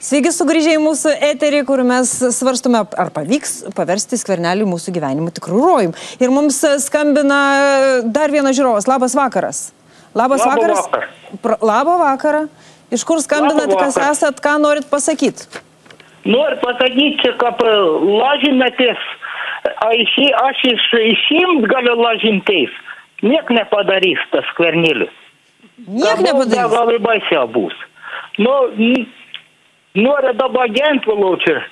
Sveiki sugrįžę į mūsų eterį, kur mes svarstume, ar pavyks paversti skvernelį mūsų gyvenimu tikrų rojim. Ir mums skambina dar vienas žiūrovas. Labas vakaras. Labas Labą vakaras. vakarą. Pra, labą vakarą. Iš kur skambinat, kas esat, ką norit pasakyti? Noriu pasakyti, kad e, lažinatės, aš, aš iš, išimt galiu lažintais. Niek nepadarys tas skvernelis. Niek nepadarys. Labai baisia bus. Nu, n- noriu dabar Gentvilau čia.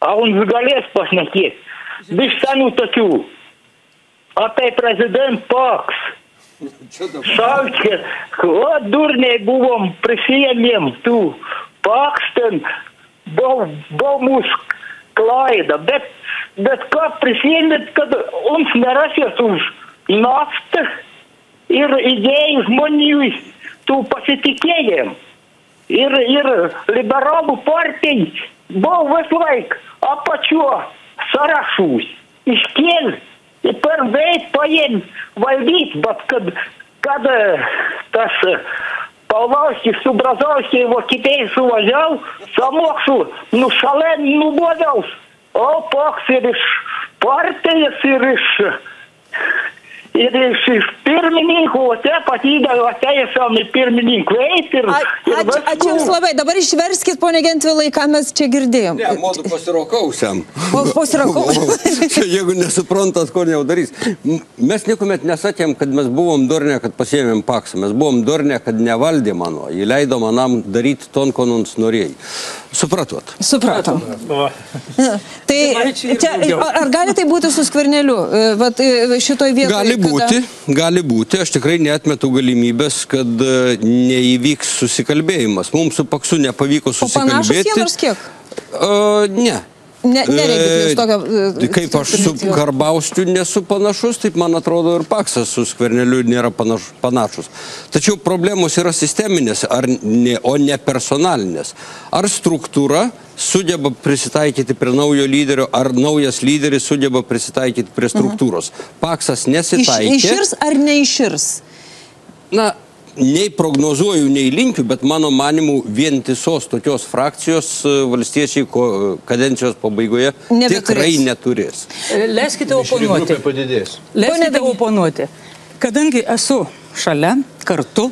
A он galės pašnekėti. Biš senų tokių. Apie prezident Paks. Šalčia, o durniai buvom, prisijėmėm tų Paks ten, buvo, buvo mūsų klaida, bet, bet ką prisijėmėt, kad mums nerasės už naftą ir idėjų žmonių tų pasitikėjim. Ir, ir liberalų partijai buvo vis laik. Apačio sąrašus. Iškėl ir per veit paėm valdyti, bet kad, kad e, tas e, Paulauskis su Brazauskiai Vokietijai suvažiavo, samokšų nušalė nubodaus. O toks ir iš partijos, ir iš Ir iš, iš pirmininkų, o te patydavo teisėm į pirmininkų eiti ir... A- ir Ačiū, ačiū Jums labai. Dabar išverskit, ponė Gentvilai, ką mes čia girdėjom. Ne, modu pasiraukausiam. Po- pasirakau. Čia jeigu nesuprantat, ko jau darys. Mes niekuomet nesakėm, kad mes buvom durne, kad pasėmėm paksą. Mes buvom durne, kad nevaldė mano. Jį leido manam daryti ton, ko mums norėjai. Supratot? Supratom. Tai čia, ar gali tai būti su skverneliu? E, Vat e, šitoj vietoje. Gali būti, gali būti. Aš tikrai netmetu galimybės, kad e, neįvyks susikalbėjimas. Mums su paksu nepavyko O panašus jie susikalbėti. nors kiek? Uh, ne. Ne, neregit jūs tokio. e, Kaip aš su? Karbauskiu nesu panašus, taip man atrodo ir Paksas su Skverneliu nėra panaš, panašus. Tačiau problemos yra sisteminės, ne, o ne personalinės. Ar struktūra sugeba prisitaikyti prie naujo lyderio, ar naujas lyderis sugeba prisitaikyti prie struktūros. Paksas Iš, nesitaikė. iširs ar neiširs? Na, nei prognozuoju, nei linkiu, bet mano manimu vientisos tokios frakcijos e, valstiečiai ko, kadencijos pabaigoje Nebeturės. tikrai neturės. Leiskite oponuoti. Leiskite oponuoti. Kadangi esu šalia, kartu,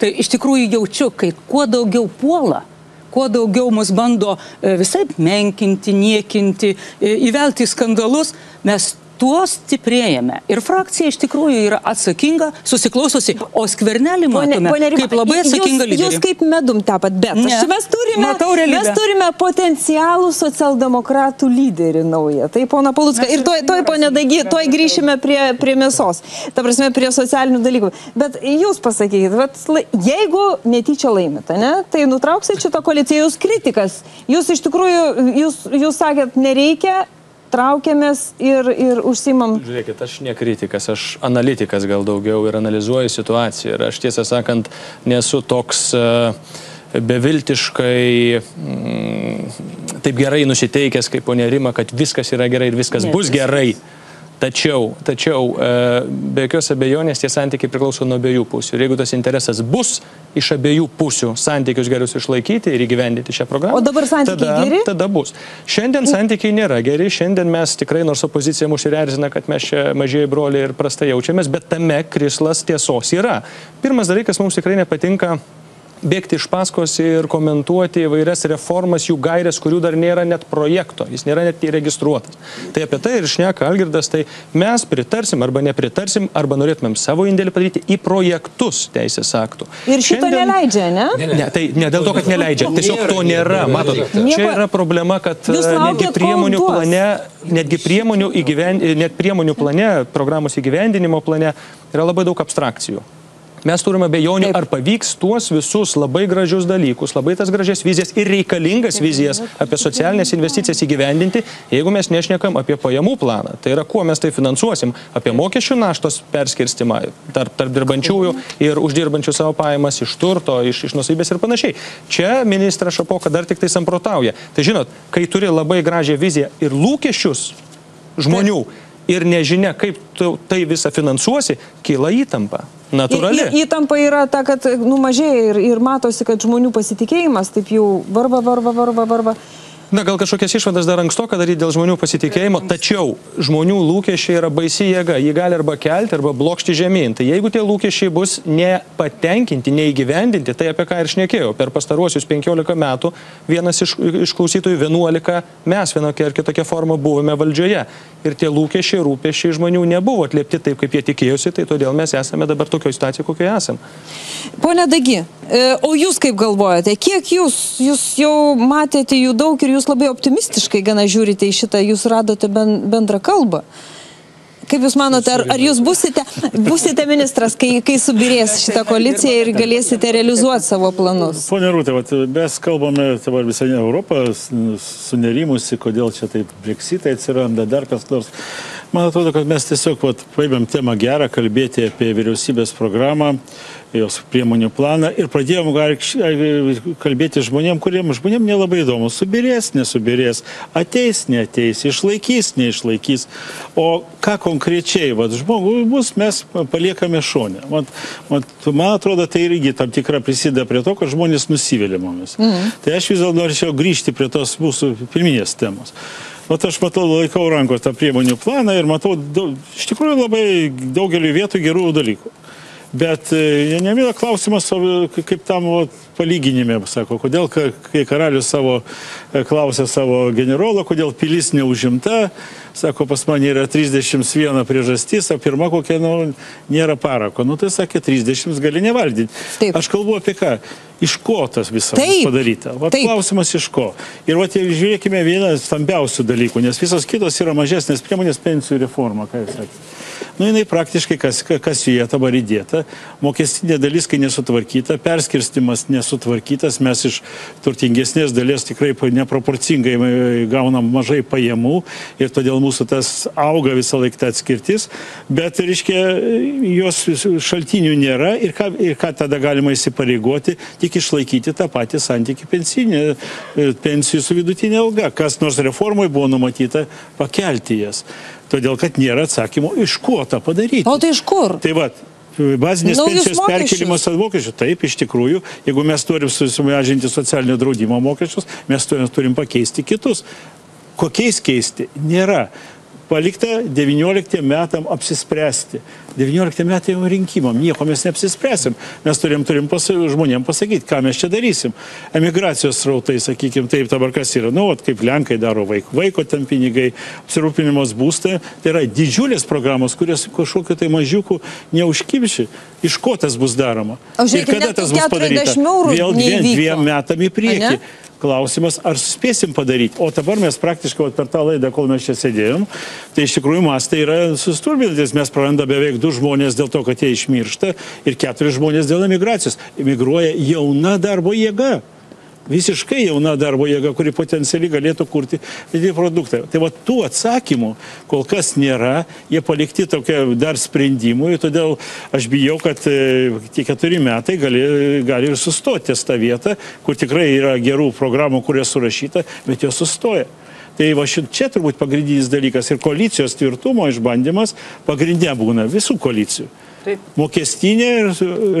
tai iš tikrųjų jaučiu, kai kuo daugiau puola, kuo daugiau mus bando e, visai menkinti, niekinti, e, įvelti skandalus, mes tuo stiprėjame. Ir frakcija iš tikrųjų yra atsakinga, susiklausosi, o skvernelį matome Rima, kaip labai atsakingą lyderį. jūs kaip medum tapat, bet Ne. mes turime, mes turime potencialų socialdemokratų lyderį naują. Tai pona Palucka. Ir toj, toj ponė Dagi, toj grįšime prie, prie mėsos. Ta prasme, prie socialinių dalykų. Bet jūs pasakykit, lai- jeigu netyčia laimite, ne, tai nutrauksit šitą koaliciją, jūs kritikas. Jūs iš tikrųjų, jūs, jūs sakėt, nereikia, traukiamės ir, ir užsimam. Žiūrėkit, aš ne kritikas, aš analitikas gal daugiau ir analizuoju situaciją. Ir aš tiesą sakant, nesu toks uh, beviltiškai mm, taip gerai nusiteikęs kaip ponė Rima, kad viskas yra gerai ir viskas Ne, bus gerai. Tačiau, tačiau e, be jokios abejonės tie santykiai priklauso nuo abiejų pusių. Ir jeigu tas interesas bus iš abiejų pusių santykius gerus išlaikyti ir įgyvendinti šią programą, O dabar santykiai tada, geri? tada bus. Šiandien santykiai nėra geri, šiandien mes tikrai, nors opozicija mūsų ir erzina, kad mes čia mažieji broliai ir prastai jaučiamės, bet tame krislas tiesos yra. Pirmas dalykas, mums tikrai nepatinka bėgti iš paskos ir komentuoti įvairias reformas, jų gairės, kurių dar nėra net projekto, jis nėra net įregistruotas. Tai apie tai ir šneka Algirdas, tai mes pritarsim arba nepritarsim, arba norėtumėm savo indėlį padaryti į projektus teisės aktų. Ir šito neleidžia, ne? Ne, tai ne dėl to, kad neleidžia. Tiesiog to nėra. Matot, čia yra problema, kad e, netgi priemonių plane, netgi priemonių, įgyven, net priemonių plane, programos įgyvendinimo plane yra labai daug abstrakcijų. Mes turime bejonių, Taip. ar pavyks tuos visus labai gražius dalykus, labai tas gražias vizijas ir reikalingas vizijas apie socialinės investicijas įgyvendinti, jeigu mes nešnekam apie pajamų planą. Tai yra, kuo mes tai finansuosim, apie mokesčių naštos perskirstimą tarp, tarp dirbančiųjų ir uždirbančių savo pajamas iš turto, iš, iš nusavybės ir panašiai. Čia ministras Šapoka dar tik tai samprotauja. Tai žinot, kai turi labai gražią viziją ir lūkesčius žmonių ir nežinia, kaip tu tai visą finansuosi, kyla įtampa. Natūrali. Ir, ir įtampa yra ta, kad numažėja ir, ir matosi, kad žmonių pasitikėjimas taip jau varva, varva, varva, varva. Na, gal kažkokias išvadas dar anksto, kad daryti dėl žmonių pasitikėjimo, tačiau žmonių lūkesčiai yra baisi jėga, jį gali arba kelti, arba blokšti žemyn. Tai jeigu tie lūkesčiai bus nepatenkinti, neįgyvendinti, tai apie ką ir šnekėjau, per pastaruosius 15 metų vienas iš, iš klausytojų 11 mes vienokia ar kitokia forma buvome valdžioje. Ir tie lūkesčiai, rūpesčiai žmonių nebuvo atliepti taip, kaip jie tikėjosi, tai todėl mes esame dabar tokioje situacijoje, kokioje esame. Pone Dagi, e, o jūs kaip galvojate, kiek jūs, jūs jau matėte jų daug ir jūs labai optimistiškai gana žiūrite į šitą, jūs radote ben, bendrą kalbą? Kaip Jūs manote, ar, ar Jūs busite, busite ministras, kai, kai subirės šitą koaliciją ir galėsite realizuoti savo planus? Pone Rūtė, vat, mes kalbame dabar visą Europą sunerimusi, kodėl čia taip breksitai atsiranda, dar kas nors. Man atrodo, kad mes tiesiog vat, paėmėm temą gerą, kalbėti apie vyriausybės programą, jos priemonių planą ir pradėjom gal kalbėti žmonėm, kuriem žmonėm nelabai įdomu, subirės, nesubirės, ateis, neateis, išlaikys, neišlaikys. O ką konkrečiai, vat, žmogui bus, mes paliekame šonę. Vat, vat, man atrodo, tai irgi tam tikra prisideda prie to, kad žmonės nusivylė mumis. Mhm. Tai aš vis dėlto norėčiau grįžti prie tos mūsų pirminės temos. Vat aš matau, laikau rankos tą priemonių planą ir matau daug, iš tikrųjų labai daugelį vietų gerų dalykų. Bet e, nemyla klausimas, kaip tam o, palyginime, sako, kodėl kai karalius savo e, klausė savo generolo, kodėl pilis neužimta, sako, pas mane yra 31 priežastis, o pirma kokia, nu, nėra parako. Nu, tai sakė, 30 gali nevaldyti. Taip. Aš kalbu apie ką? Iš ko tas visas padaryta? Vat Taip. klausimas iš ko. Ir vat, žiūrėkime vieną stambiausių dalykų, nes visos kitos yra mažesnės priemonės pensijų reforma, ką jūs sakėte. Nu, jinai praktiškai kas, kas joje dabar įdėta. Mokestinė dalis, kai nesutvarkyta, perskirstimas nesutvarkytas, mes iš turtingesnės dalies tikrai neproporcingai gaunam mažai pajamų ir todėl mūsų tas auga visą laiką ta atskirtis, bet, reiškia, jos šaltinių nėra ir ką, ir ką tada galima įsipareigoti, tik išlaikyti tą patį santykį pensinį, pensijų su vidutinė alga, kas nors reformoje buvo numatyta pakelti jas. Todėl, kad nėra atsakymo, iš ko tą padaryti. O tai iš kur? Tai va, bazinės Naujus pensijos mokesčius. perkelimas ant mokesčių. Taip, iš tikrųjų, jeigu mes turim sumažinti socialinio draudimo mokesčius, mes turim, turim pakeisti kitus. Kokiais keisti? Nėra palikta 19 metam apsispręsti. 19 metai jau rinkimam, nieko mes neapsispręsim. Mes turim, turim pas, žmonėm pasakyti, ką mes čia darysim. Emigracijos srautai, sakykime, taip dabar kas yra, nu, vat, kaip Lenkai daro vaiko, vaiko ten pinigai, apsirūpinimas būstai, tai yra didžiulės programos, kurias kažkokiu tai mažiuku neužkimši. Iš ko tas bus daroma? O žiūrėk, ir kada tas bus padaryta? Vėl dviem, dviem metam į priekį. Ane? Klausimas, ar spėsim padaryti. O dabar mes praktiškai per tą laidą, kol mes čia sėdėjom, tai iš tikrųjų mastai yra susturbintis. Mes prarandame beveik du žmonės dėl to, kad jie išmiršta ir keturi žmonės dėl emigracijos. Emigruoja jauna darbo jėga visiškai jauna darbo jėga, kuri potencialiai galėtų kurti didį produktą. Tai va tų atsakymų kol kas nėra, jie palikti tokia dar sprendimui, todėl aš bijau, kad e, tie keturi metai gali, gali ir sustoti ties tą vietą, kur tikrai yra gerų programų, kurios surašyta, bet jos sustoja. Tai va čia turbūt pagrindinis dalykas ir koalicijos tvirtumo išbandymas pagrindė būna visų koalicijų. Mokestinė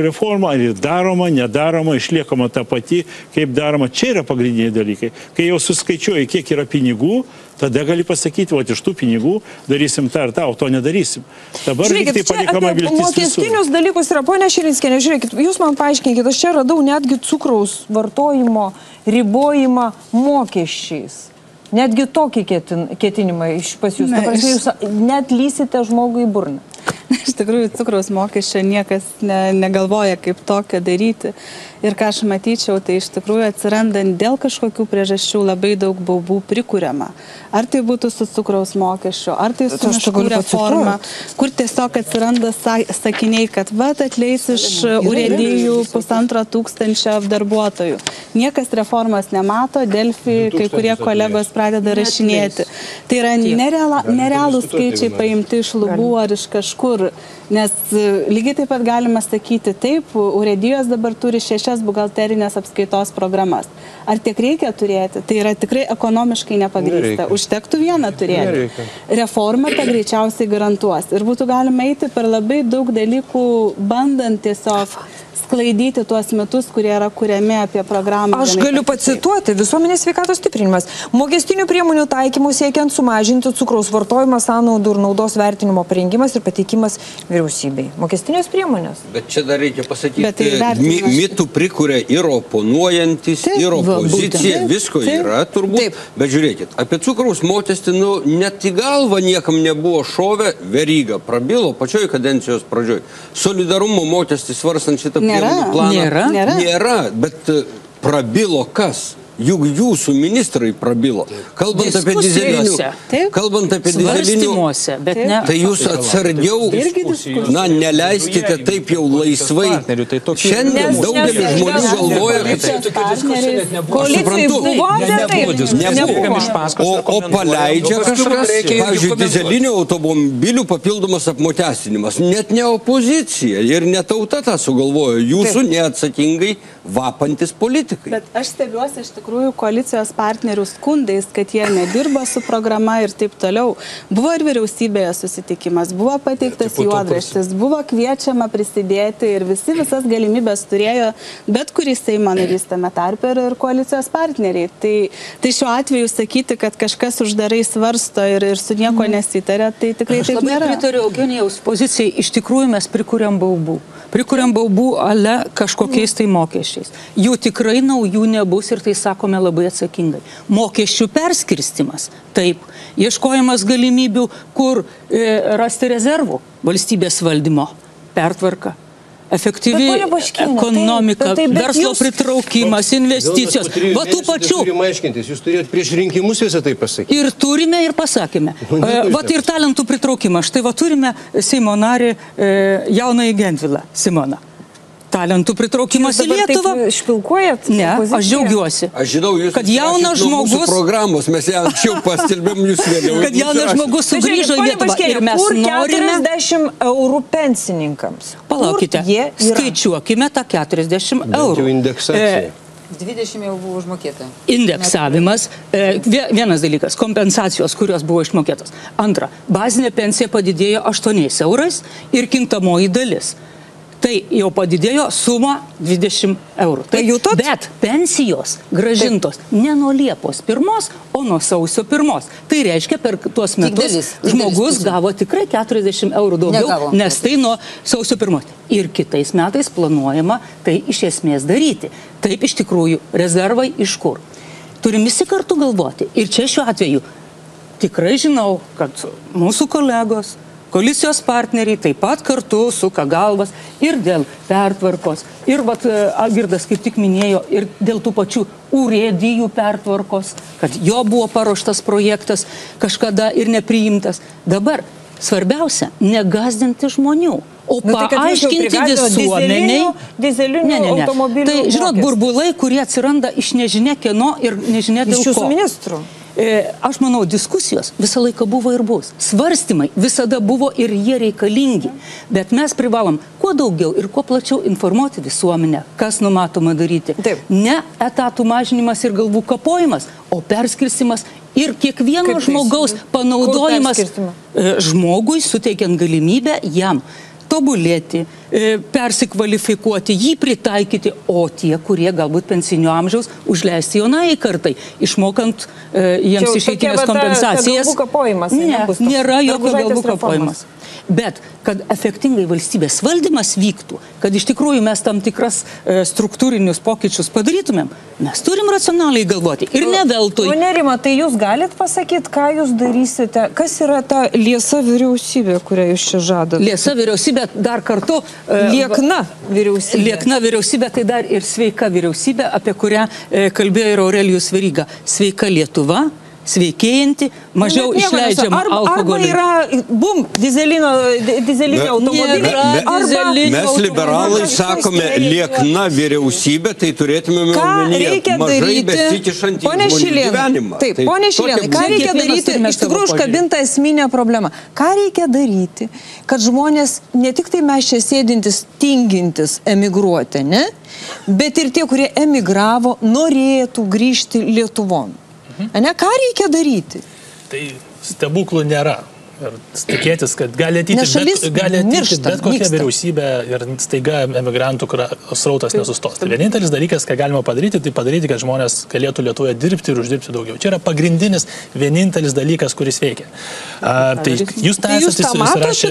reforma, ar daroma, nedaroma, išliekama ta pati, kaip daroma. Čia yra pagrindiniai dalykai. Kai jau suskaičiuoji, kiek yra pinigų, tada gali pasakyti, o iš tų pinigų darysim tą ar tą, o to nedarysim. Dabar žiūrėkit, tai palikama viltis. Mokestinius visur. dalykus yra, ponia Širinskė, žiūrėkit, jūs man paaiškinkit, aš čia radau netgi cukraus vartojimo ribojimą mokesčiais. Netgi tokį ketin, ketinimą iš pas jūs. Prasme, jūs net lysite žmogui į burną. Iš tikrųjų, cukraus mokesčio niekas ne, negalvoja, kaip tokio daryti. Ir ką aš matyčiau, tai iš tikrųjų atsirandant dėl kažkokių priežasčių labai daug baubų prikūriama. Ar tai būtų su cukraus mokesčiu, ar tai su miškų reforma, kur tiesiog atsiranda sakiniai, kad vat atleis iš urėdijų pusantro tūkstančio darbuotojų. Niekas reformas nemato, Delfi kai kurie kolegos pradeda rašinėti. Tai yra nerealūs skaičiai paimti iš lubų ar iš kažkur. Nes e, lygiai taip pat galima sakyti, taip, urėdijos dabar turi šešias buhalterinės apskaitos programas. Ar tiek reikia turėti? Tai yra tikrai ekonomiškai nepagrįsta. Nereikia. Užtektų vieną turėti. Nereikia. Reforma tą greičiausiai garantuos. Ir būtų galima eiti per labai daug dalykų, bandant tiesiog sklaidyti tuos mitus, kurie yra kuriami apie programą. Aš galiu pacituoti visuomenės sveikatos stiprinimas. Mokestinių priemonių taikymų siekiant sumažinti cukraus vartojimą, sąnaudų ir naudos vertinimo parengimas ir pateikimas vyriausybei. Mokestinės priemonės. Bet čia dar reikia pasakyti, tai mi, mitų prikuria ir oponuojantis, Taip, ir va, opozicija, būtent. visko Taip, yra turbūt. taip. Bet žiūrėkit, apie cukraus mokestį, nu, net į galvą niekam nebuvo šovę, veryga prabilo pačioj kadencijos pradžioj. Solidarumo mokestį svarstant šitą Nėra. planą. Nėra. Nėra. Nėra, bet e, prabilo kas? Juk jūsų ministrai prabilo. Kalbant apie dizelinių. Kalbant apie dizelinių. Ne. Tai jūs atsargiau, na, neleiskite taip jau laisvai. tai Šiandien daugelis žmonių galvoja, kad. Koalicijai suprantu. buvo, nebuvo O, o paleidžia kažkas, pavyzdžiui, dizelinių automobilių papildomas apmokestinimas. Net ne opozicija ir ne tauta tą sugalvojo. Jūsų neatsakingai vapantis politikai. Bet aš stebiuosi iš tikrųjų koalicijos partnerių skundais, kad jie nedirba su programa ir taip toliau. Buvo ir vyriausybėje susitikimas, buvo pateiktas juodraštis, buvo kviečiama prisidėti ir visi visas galimybės turėjo bet kuris Seimo narys tame tarpe ir, koalicijos partneriai. Tai, tai šiuo atveju sakyti, kad kažkas uždarai svarsto ir, ir su nieko nesitarė, tai tikrai Aš taip nėra. pritariu Eugenijaus pozicijai. Iš tikrųjų mes prikuriam baubų. Prikuriam baubų ale kažkokiais tai mokesčiais. Jų tikrai naujų nebus ir tai sakome labai atsakingai. Mokesčių perskirstimas. Taip. Ieškojimas galimybių, kur e, rasti rezervų valstybės valdymo. Pertvarka. Efektyvi Baškiene, ekonomika, taip, bet verslo jūs- pritraukimas, investicijos. Va tų pačių. Jūs turėjote prieš rinkimus visą tai pasakyti. Ir turime, ir pasakėme. Nu, neturite. Vat ir talentų pritraukimas. Štai va turime Seimo narį e, jaunąjį Gentvilą, Simoną. Talentų pritraukimas į Lietuvą. taip Špilkuojat? Ne, opoziciją? aš džiaugiuosi. Aš žinau, jūs Kad jaunas žmogus- programos, mes ją anksčiau paskelbėm, jūs vėliau. Kad jaunas žmogus Tai sugrįžo į Lietuvą. Ir mes norime. 40 eurų pensininkams. Palaukite, skaičiuokime tą 40 Bent eurų. jau indeksacija. E, 20 jau buvo užmokėta. Indeksavimas, e, vie- vienas dalykas, kompensacijos, kurios buvo išmokėtos. Antra, bazinė pensija padidėjo 8 eurais ir kintamoji dalis. Tai jau padidėjo suma 20 eurų. Tai jutot? Bet pensijos gražintos ne nuo Liepos 1, o nuo sausio 1. Tai reiškia, per tuos metus dalis, tik žmogus dalis. gavo tikrai 40 eurų daugiau, Negavo. nes tai nuo sausio 1. Ir kitais metais planuojama tai iš esmės daryti. Taip iš tikrųjų, rezervai iš kur? Turim visi kartu galvoti. Ir čia šiuo atveju tikrai žinau, kad mūsų kolegos, koalicijos partneriai taip pat kartu suka galvas ir dėl pertvarkos. Ir vat e, Agirdas kaip tik minėjo, ir dėl tų pačių urėdijų pertvarkos, kad jo buvo paruoštas projektas kažkada ir nepriimtas. Dabar svarbiausia - negazdinti žmonių. O Nu, tai paaiškinti visuomeniai. dyzelinių- dyzelinių automobilių Tai, žinot, burbulai, kurie atsiranda iš nežinia kieno ir nežinia dėl Iš jūsų ko. ministrų. E, Aš manau, diskusijos visą laiką buvo ir bus. Svarstymai visada buvo ir jie reikalingi. Bet mes privalom kuo daugiau ir kuo plačiau informuoti visuomenę, kas numatoma daryti. Taip. Ne etatų mažinimas ir galvų kapojimas, o perskirstimas ir kiekvieno žmogaus panaudojimas e, žmogui, suteikiant galimybę jam tobulėti, e, persikvalifikuoti, jį pritaikyti, o tie, kurie galbūt pensinio amžiaus, užleisti jaunai kartai, išmokant e, jiems išeitinės kompensacijas. galvų kapojimas, ne, nebus nėra jokio galvų kapojimas. Bet kad efektingai valstybės valdymas vyktų, kad iš tikrųjų mes tam tikras e, struktūrinius pokyčius padarytumėm, mes turim racionaliai galvoti. Ir ne veltui. O nerima, tai jūs galit pasakyti, ką jūs darysite, kas yra ta liesa vyriausybė, kurią jūs čia žadat? Liesa vyriausybė dar kartu. e, Liekna vyriausybė. Liekna vyriausybė, tai dar ir sveika vyriausybė, apie kurią e, kalbėjo ir Aurelijus Veryga. Sveika Lietuva, sveikėjanti, mažiau išleidžiama arba, arba alkoholio. yra, bum, dizelino, di- dizeliniai Ne- automobiliai. Nėra arba- dizelinių Mes liberalai sakome, liekna vyriausybė, tai turėtumėme Ką omenyje reikia mažai besikišantį gyvenimą. taip, Tai tokia Šilėnai, ką reikia daryti? Iš tikrųjų užkabinta esminė problema. Ką reikia daryti, kad žmonės, ne tik tai mes čia sėdintis, tingintis emigruoti, ne? Bet ir tie, kurie emigravo, norėtų grįžti Lietuvon. Mhm. Ne, ką reikia daryti? Tai stebuklų nėra. Ir tikėtis, kad gali ateiti, bet, gali ateiti miršta, bet kokia nyksta. vyriausybė ir staiga emigrantų srautas nesustos. Tai vienintelis dalykas, ką galima padaryti, tai padaryti, kad žmonės galėtų Lietuvoje dirbti ir uždirbti daugiau. Čia yra pagrindinis, vienintelis dalykas, kuris veikia. A, tai jūs tą Tai jūs esate tą matote įsirašę-?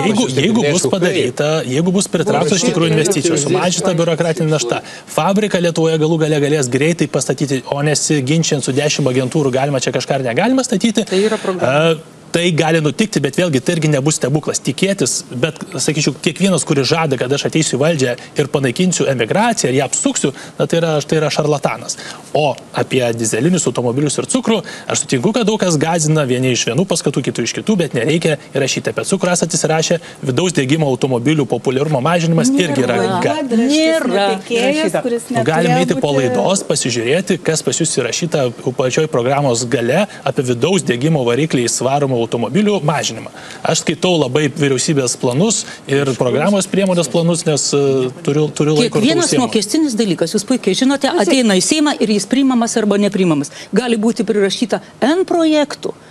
Jeigu, jeigu bus padaryta, jeigu bus pritrauktos iš tikrųjų investicijos, sumažinta biurokratinė našta, fabriką Lietuvoje galų gale galės greitai pastatyti, o nesiginčiant su dešimt agentūrų, galima čia kažką ar negalima statyti. Tai yra programa. E, Tai gali nutikti, bet vėlgi tai irgi nebus stebuklas. Tikėtis, bet, sakyčiau, kiekvienas, kuris žada, kad aš ateisiu į valdžią ir panaikinsiu emigraciją ir ją apsuksiu, na, tai, yra, tai yra šarlatanas. O apie dizelinius automobilius ir cukrų, aš sutinku, kad daug kas gazina vieni iš vienų paskatų, kitų iš kitų, bet nereikia įrašyti apie cukrų, esate įsirašę vidaus dėgymo automobilių populiarumo mažinimas irgi yra ga, Nėra kuris Nu, Galim neturėjo eiti po būti- laidos, pasižiūrėti, kas pas jūs įrašyta pačioj programos gale apie vidaus dėgymo varikliais varomų automobilių mažinimą. Aš skaitau labai vyriausybės planus ir programos priemonės planus, nes uh, turiu, turiu laiko. užsiimu. mokestinis dalykas, jūs puikiai žinote, ateina į Seimą ir jis priimamas arba nepriimamas. Gali būti prirašyta N projektų e,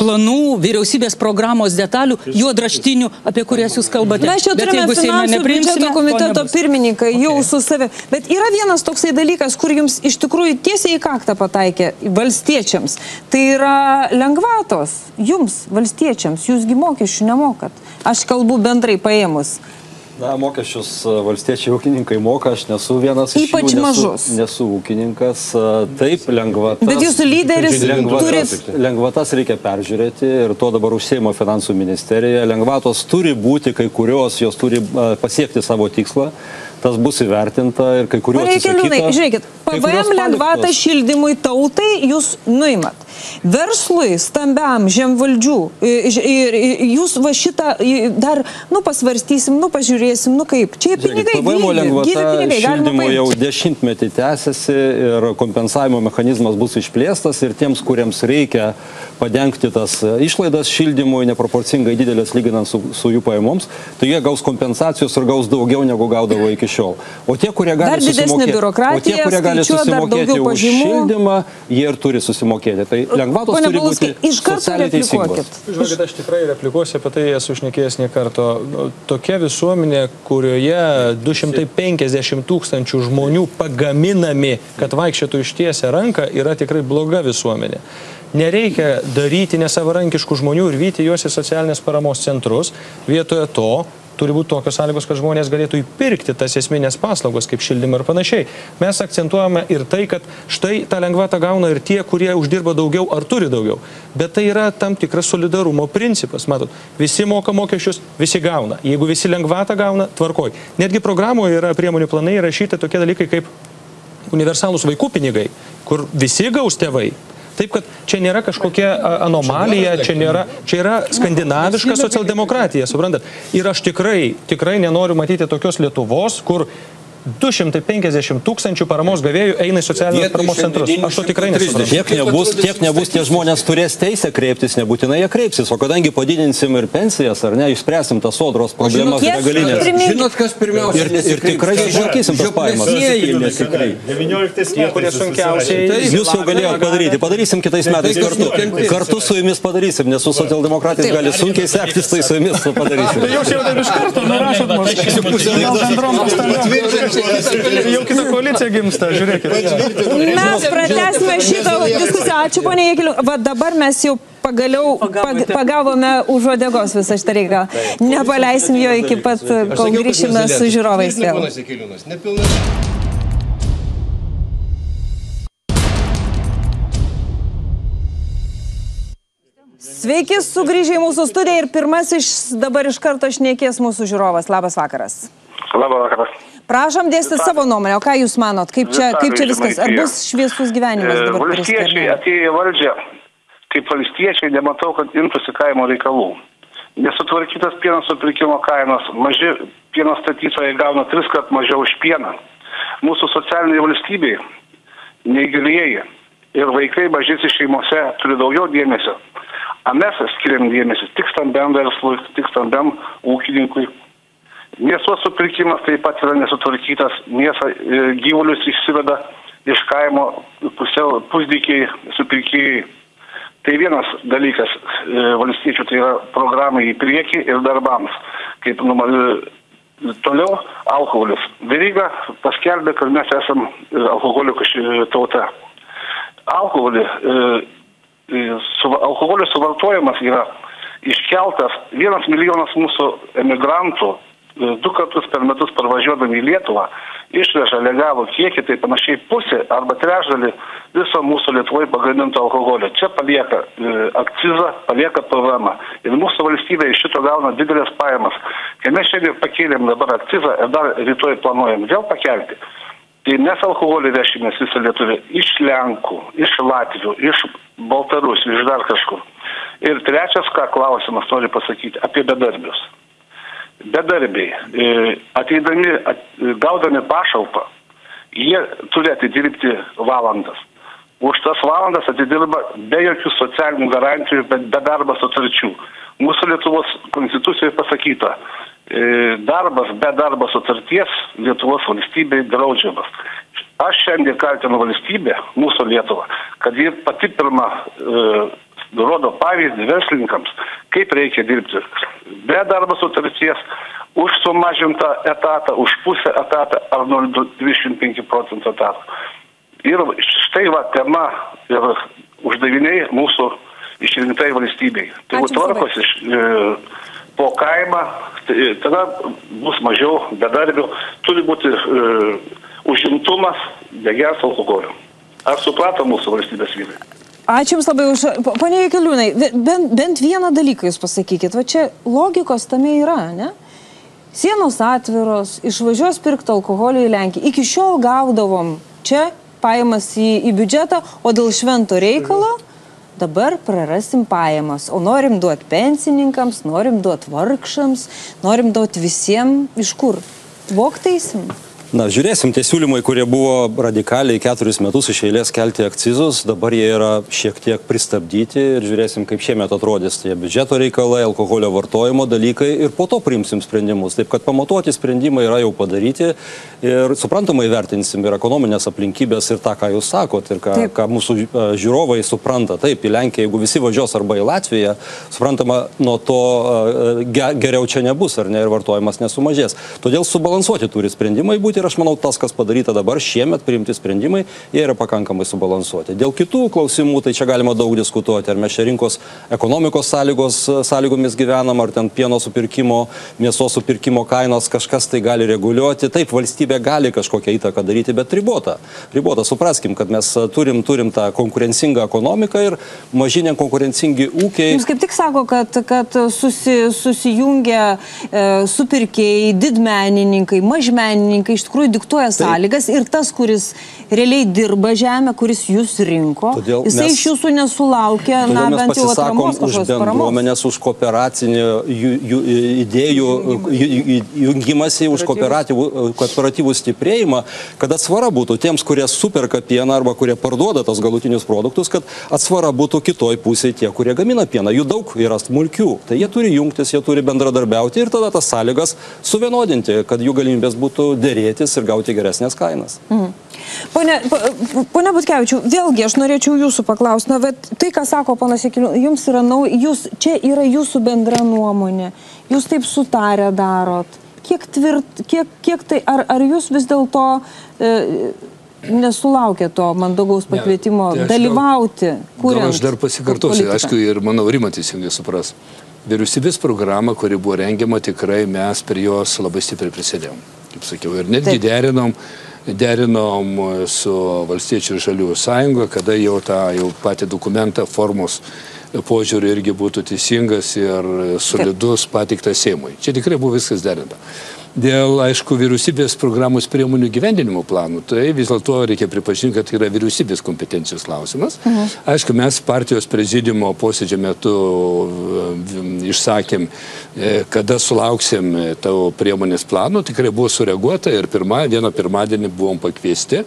planų, vyriausybės programos detalių, juodraštinių, apie kurias jūs kalbate. Mes čia Bet turime finansų biudžeto to komiteto pirmininką jau su savimi. Bet yra vienas toksai dalykas, kur jums iš tikrųjų tiesiai į kaktą pataikė valstiečiams. Tai yra lengvatos. Jums, valstiečiams, jūsgi mokesčių nemokat. Aš kalbu bendrai paėmus. Na, mokesčius a, valstiečiai ūkininkai moka, aš nesu vienas iš Ypač jų, nesu, mažus. Nesu ūkininkas, a, taip, lengvatas. Bet jūsų lyderis lengvatas, turi- lengvatas reikia peržiūrėti ir to dabar užsieimo finansų ministerija. Lengvatos turi būti, kai kurios jos turi a, pasiekti savo tikslą, tas bus įvertinta ir kai Reikia liūdnai, žiūrėkit, PVM lengvatą šildymui tautai jūs nuimat. Verslui, stambiam, žemvaldžių, ir, jūs va šitą dar, nu pasvarstysim, nu pažiūrėsim, nu kaip. Čia pinigai, PVM lengvata šildymo jau dešimtmetį tęsiasi ir kompensavimo mechanizmas bus išplėstas ir tiems, kuriems reikia padengti tas išlaidas šildymui neproporcingai didelės lyginant su, su jų pajamoms, tai jie gaus kompensacijos ir gaus daugiau negu gaudavo iki šiol. O tie, kurie gali susimokėti, o tie, kurie gali susimokėti už šildymą, jie ir turi susimokėti. Tai lengvatos Pone turi būti iš karto replikuokit. Žinokit, aš tikrai replikuosiu apie tai, esu šnekėjęs ne karto. Nu, Tokia visuomenė, kurioje 250 tūkstančių žmonių pagaminami, kad vaikščiotų ištiesę ranką, yra tikrai bloga visuomenė. Nereikia daryti nesavarankiškų žmonių ir vyti juos į socialinės paramos centrus. Vietoje to turi būti tokios sąlygos, kad žmonės galėtų įpirkti tas esminės paslaugos, kaip šildymą ir panašiai. Mes akcentuojame ir tai, kad štai tą lengvatą gauna ir tie, kurie uždirba daugiau ar turi daugiau. Bet tai yra tam tikras solidarumo principas. Matot, visi moka mokesčius, visi gauna. Jeigu visi lengvatą gauna, tvarkoj. Netgi programoje yra priemonių planai įrašyti tokie dalykai kaip universalūs vaikų pinigai, kur visi gaus tėvai. Taip, kad čia nėra kažkokia anomalija, čia, nėra, čia yra skandinaviška socialdemokratija, suprantat. Ir aš tikrai, tikrai nenoriu matyti tokios Lietuvos, kur 250 tūkstančių paramos gavėjų eina į socialinės paramos centrus. Aš to tikrai nesuprantu. Tiek nebus, tiek nebus, tie žmonės turės teisę kreiptis, nebūtinai jie kreipsis, o kadangi padidinsim ir pensijas, ar ne, išspręsim tas sodros problemas begalinės. Žinot, kas pirmiausia Ir- ir tikrai išlaikysim tas pajamas. Žiopnesnieji nesikreipia. 19 Tie, kurie sunkiausiai. Jūs jau galėjote padaryti, padarysim kitais metais Tai kartu. Kartu su jumis padarysim, nes su socialdemokratais gali sunkiai sektis, tai su jumis padarysim. Jūs jau taip iš karto nurašot mus. Jau kita koalicija gimsta, žiūrėkit. Mes pratęsime šitą diskusiją. Ačiū, ponė Jekiliu. Va dabar mes jau pagaliau pag, pagavome už odegos visą šitą reikalą. Nepaleisim jo iki pat, kol grįšime su žiūrovais nepilnas. Sveiki, sugrįžę į mūsų studiją ir pirmasis dabar iš karto šnekės mūsų žiūrovas. Labas vakaras. Labas vakaras. Prašom dėstyti savo nuomonę, o ką Jūs manot, kaip čia, kaip čia viskas, ar bus šviesus gyvenimas E, dabar Valstiečiai atėjo į valdžią, kaip valstiečiai nematau, kad imtųsi kaimo reikalų. Nesutvarkytas pieno supirkimo kainos, maži pieno statytojai gauna tris kart mažiau už pieną. Mūsų socialiniai valstybei, neįgalieji ir vaikai mažysi šeimose turi daugiau dėmesio. O mes skiriam dėmesį tik stambiam verslui, tik stambiam ūkininkui. Mėsos supirkimas taip pat yra nesutvarkytas, mėsą e, gyvulius išsiveda iš kaimo pusiau pusdykiai supirkėjai. Tai vienas dalykas e, valstiečių, tai yra programai į priekį ir darbams. Kaip numa, e, toliau alkoholis. Veryga paskelbė, kad mes esam e, alkoholikų ši- tauta. Alkoholį, e, e, su, alkoholio suvartojimas yra iškeltas vienas milijonas mūsų emigrantų e, du kartus per metus parvažiuodami į Lietuvą išveža legalų kiekį, tai panašiai pusė arba trečdalį viso mūsų Lietuvoje pagaminto alkoholio. Čia palieka e, akcizą, palieka PVM. Ir mūsų valstybė iš šito gauna didelės pajamas. Kai mes šiandien pakėlėm dabar akcizą ir dar rytoj planuojam vėl pakelti, tai mes alkoholį vešimės visą Lietuvą iš Lenkų, iš Latvijų, iš Baltarusių, iš dar kažkur. Ir trečias, ką klausimas noriu pasakyti, apie bedarbius bedarbiai, e, ateidami, at, gaudami pašalpą, jie turi atidirbti valandas. Už tas valandas atidirba be jokių socialinių garantijų, bet be darbo sutarčių. Mūsų Lietuvos konstitucijoje pasakyta, e, darbas be darbo sutarties Lietuvos valstybei draudžiamas. Aš šiandien kaltinu valstybę, mūsų Lietuvą, kad ji pati pirma e, rodo pavyzdį verslininkams, kaip reikia dirbti be darbo sutarties, už sumažintą etatą, už pusę etatą ar 0,25 procentų etatą. Ir štai va tema ir uždaviniai mūsų išrinktai valstybei. Tai Ačiū tvarkos iš, e, po kaimą, tai, tada bus mažiau bedarbių, turi būti e, užimtumas, begers alkoholio. Ar suprato mūsų valstybės vyrai? Ačiū Jums labai už... Pone Jekeliūnai, bent, bent vieną dalyką Jūs pasakykit. Va čia logikos tame yra, ne? Sienos atviros, išvažiuos pirkti alkoholį į Lenkiją. Iki šiol gaudavom čia pajamas į, į biudžetą, o dėl švento reikalo dabar prarasim pajamas. O norim duoti pensininkams, norim duoti vargšams, norim duoti visiems. Iš kur? Voktaisim? Na, žiūrėsim, tie siūlymai, kurie buvo radikaliai keturis metus iš eilės kelti akcizus, dabar jie yra šiek tiek pristabdyti ir žiūrėsim, kaip šiemet atrodys tie biudžeto reikalai, alkoholio vartojimo dalykai ir po to priimsim sprendimus. Taip kad pamatuoti sprendimai yra jau padaryti ir suprantamai vertinsim ir ekonominės aplinkybės ir tą, ką jūs sakot ir ką, Taip. ką mūsų e, žiūrovai supranta. Taip, į Lenkiją, jeigu visi važiuos arba į Latviją, suprantama, nuo to e, ge- geriau čia nebus, ar ne, ir vartojimas nesumažės. Todėl subalansuoti turi sprendimai būti ir aš manau, tas, kas padaryta dabar, šiemet priimti sprendimai, jie yra pakankamai subalansuoti. Dėl kitų klausimų, tai čia galima daug diskutuoti, ar mes čia rinkos ekonomikos sąlygos, sąlygomis gyvenam, ar ten pieno supirkimo, mėsos supirkimo kainos kažkas tai gali reguliuoti. Taip, valstybė gali kažkokią įtaką daryti, bet ribota. Ribota, supraskim, kad mes turim, turim tą konkurencingą ekonomiką ir maži nekonkurencingi ūkiai. Jums kaip tik sako, kad, kad susi, susijungia e, supirkėjai, didmenininkai, mažmenininkai, iš tikrųjų diktuoja sąlygas ir tas, kuris realiai dirba žemę, kuris jūs rinko, Todėl jisai mes- iš jūsų nesulaukia, Todėl na, bent jau atramos už bendruomenės, už kooperacinį jų, jų, idėjų jų- jų- jungimąsi, už kooperatyvų, kooperatyvų stiprėjimą, kad atsvara būtų tiems, kurie superka pieną arba kurie parduoda tos galutinius produktus, kad atsvara būtų kitoj pusėje tie, kurie gamina pieną. Jų daug yra smulkių. Tai jie turi jungtis, jie turi bendradarbiauti ir tada tas sąlygas suvienodinti, kad jų galimybės būtų dėrėtis ir gauti geresnės kainas. Pone, pa- pone Butkevičiu, vėlgi aš norėčiau jūsų paklausti, na, bet tai, ką sako panas Jekiliu, jums yra nauja, jūs, čia yra jūsų bendra nuomonė, jūs taip sutarę darot. Kiek tvirt, kiek, kiek tai, ar, ar jūs vis dėlto e, nesulaukė to mandagaus pakvietimo tai aš gal- dalyvauti, Gal kuriant aš dar pasikartosiu, politiką? aišku, ir manau, Rima teisingai supras. Vyriausybės programa, kuri buvo rengiama, tikrai mes prie jos labai stipriai prisidėjom. Kaip sakiau, ir netgi Taip. derinom, derinom su Valstiečių ir Žaliųjų sąjunga, kada jau tą jau patį dokumentą formos požiūriu irgi būtų teisingas ir solidus patiktas Seimui. Čia tikrai buvo viskas derinta. Dėl, aišku, vyriausybės programos priemonių gyvendinimo planų, tai vis dėlto reikia pripažinti, kad yra vyriausybės kompetencijos klausimas. Mhm. Aišku, mes partijos prezidimo posėdžio metu išsakėm, e, kada sulauksim e, tavo priemonės planų, tikrai buvo sureaguota ir pirmą, vieną pirmadienį buvom pakviesti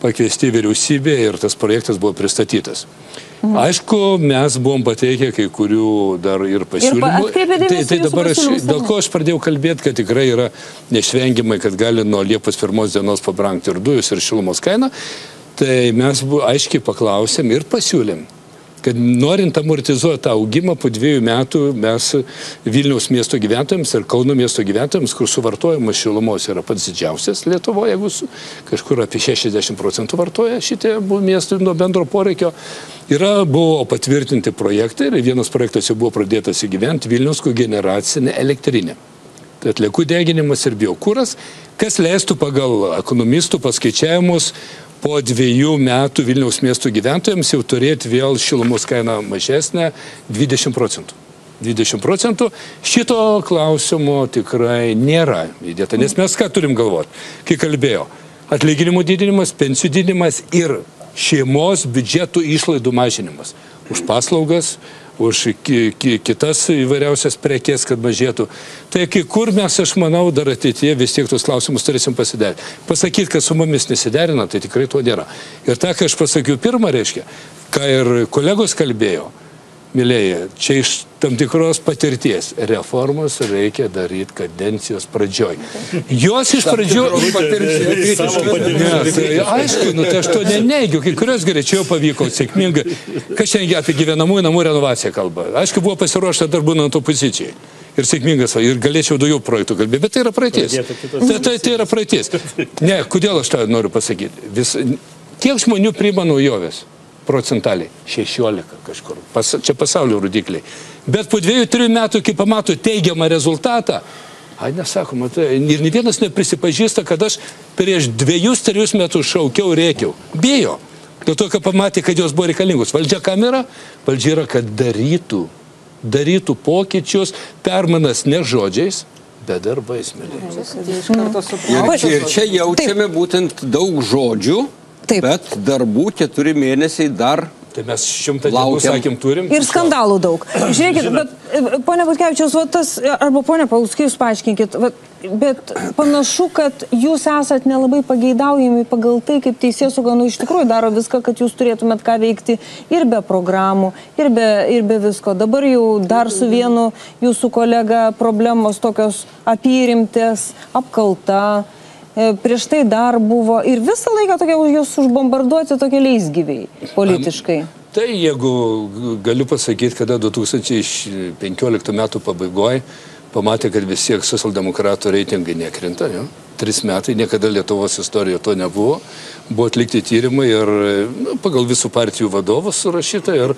pakviesti vyriausybė ir tas projektas buvo pristatytas. Mhm. Aišku, mes buvom pateikę kai kurių dar ir pasiūlymų. Ir tai, tai dabar aš, dėl ko aš pradėjau kalbėti, kad tikrai yra neišvengiamai, kad gali nuo Liepos pirmos dienos pabrangti ir dujus, ir šilumos kaina. Tai mes bu, aiškiai paklausėm ir pasiūlėm kad norint amortizuoti tą augimą po dviejų metų mes Vilniaus miesto gyventojams ir Kauno miesto gyventojams, kur suvartojimas šilumos yra pats didžiausias Lietuvoje, jeigu kažkur apie 60 procentų vartoja šitie miestai nuo bendro poreikio, yra, buvo patvirtinti projektai ir vienas projektas jau buvo pradėtas įgyventi Vilniaus kogeneracinė elektrinė. Tai atliekų deginimas ir biokūras, kas leistų pagal ekonomistų paskaičiavimus po dviejų metų Vilniaus miesto gyventojams jau turėti vėl šilumos kainą mažesnę 20 procentų. 20 procentų. Šito klausimo tikrai nėra įdėta, nes mes ką turim galvoti, kai kalbėjau, atlyginimų didinimas, pensijų didinimas ir šeimos biudžetų išlaidų mažinimas. Už paslaugas, už ki, ki, kitas įvairiausias prekės, kad mažėtų. Tai kai kur mes, aš manau, dar ateityje vis tiek tuos klausimus turėsim pasiderinti. Pasakyti, kad su mumis nesiderina, tai tikrai to nėra. Ir tą, ką aš pasakiau pirmą, reiškia, ką ir kolegos kalbėjo, Mėlyje, čia iš tam tikros patirties reformos reikia daryti kadencijos pradžioj. Jos iš pradžių... Tai aišku, nu, tai aš to neneigiu, kai kurios greičiau pavyko sėkmingai. Kas šiandien apie gyvenamųjų namų renovaciją kalba? Aišku, buvo pasiruošta dar būnant opozicijai. Ir sėkmingas, ir galėčiau daugiau projektų kalbėti, bet tai yra praeitis. Tai, tai, tai yra praeitis. Ne, kodėl aš tą noriu pasakyti? Vis, kiek žmonių priima naujovės? Procentaliai 16 kažkur. Pas, čia pasaulio rodikliai. Bet po dviejų, trijų metų, kai pamato teigiamą rezultatą, ai nesakoma, tai ir ne vienas neprisipažįsta, kad aš prieš dviejus, trijus metus šaukiau, rėkiau. Bijo. Dėl to, kad pamatė, kad jos buvo reikalingos. Valdžia kam yra? Valdžia yra, kad darytų, darytų pokyčius, permanas ne žodžiais, bet darbais, mėlyje. Ir, ir čia jaučiame būtent daug žodžių, Taip. Bet darbų keturi mėnesiai dar Tai mes šimtą dienų, sakėm, turim. Ir skandalų daug. Žiūrėkit, bet ponia Butkevičiaus, tas, arba ponia Paluskai, jūs paaiškinkit, bet, bet panašu, kad jūs esat nelabai pageidaujami pagal tai, kaip teisės suganų iš tikrųjų daro viską, kad jūs turėtumėt ką veikti ir be programų, ir be, ir be visko. Dabar jau dar su vienu jūsų kolega problemos tokios apyrimtės, apkalta E, prieš tai dar buvo ir visą laiką tokie jūs užbombarduoti tokie leisgyviai politiškai. Tai jeigu galiu pasakyti, kada 2015 metų pabaigoje pamatė, kad vis tiek socialdemokratų reitingai nekrinta, jo? tris metai, niekada Lietuvos istorijoje to nebuvo, buvo atlikti tyrimai ir nu, pagal visų partijų vadovus surašyta ir,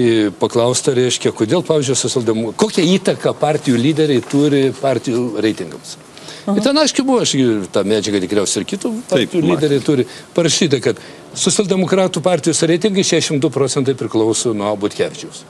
ir paklausta, reiškia, kodėl, pavyzdžiui, socialdemokratų, kokią įtaką partijų lyderiai turi partijų reitingams. Ir ten aiškiai buvo, aš tą medžiagą tikriausiai ir kitų partijų lyderiai turi parašyta, kad socialdemokratų partijos reitingai 62 procentai priklauso nuo Butkevičiaus.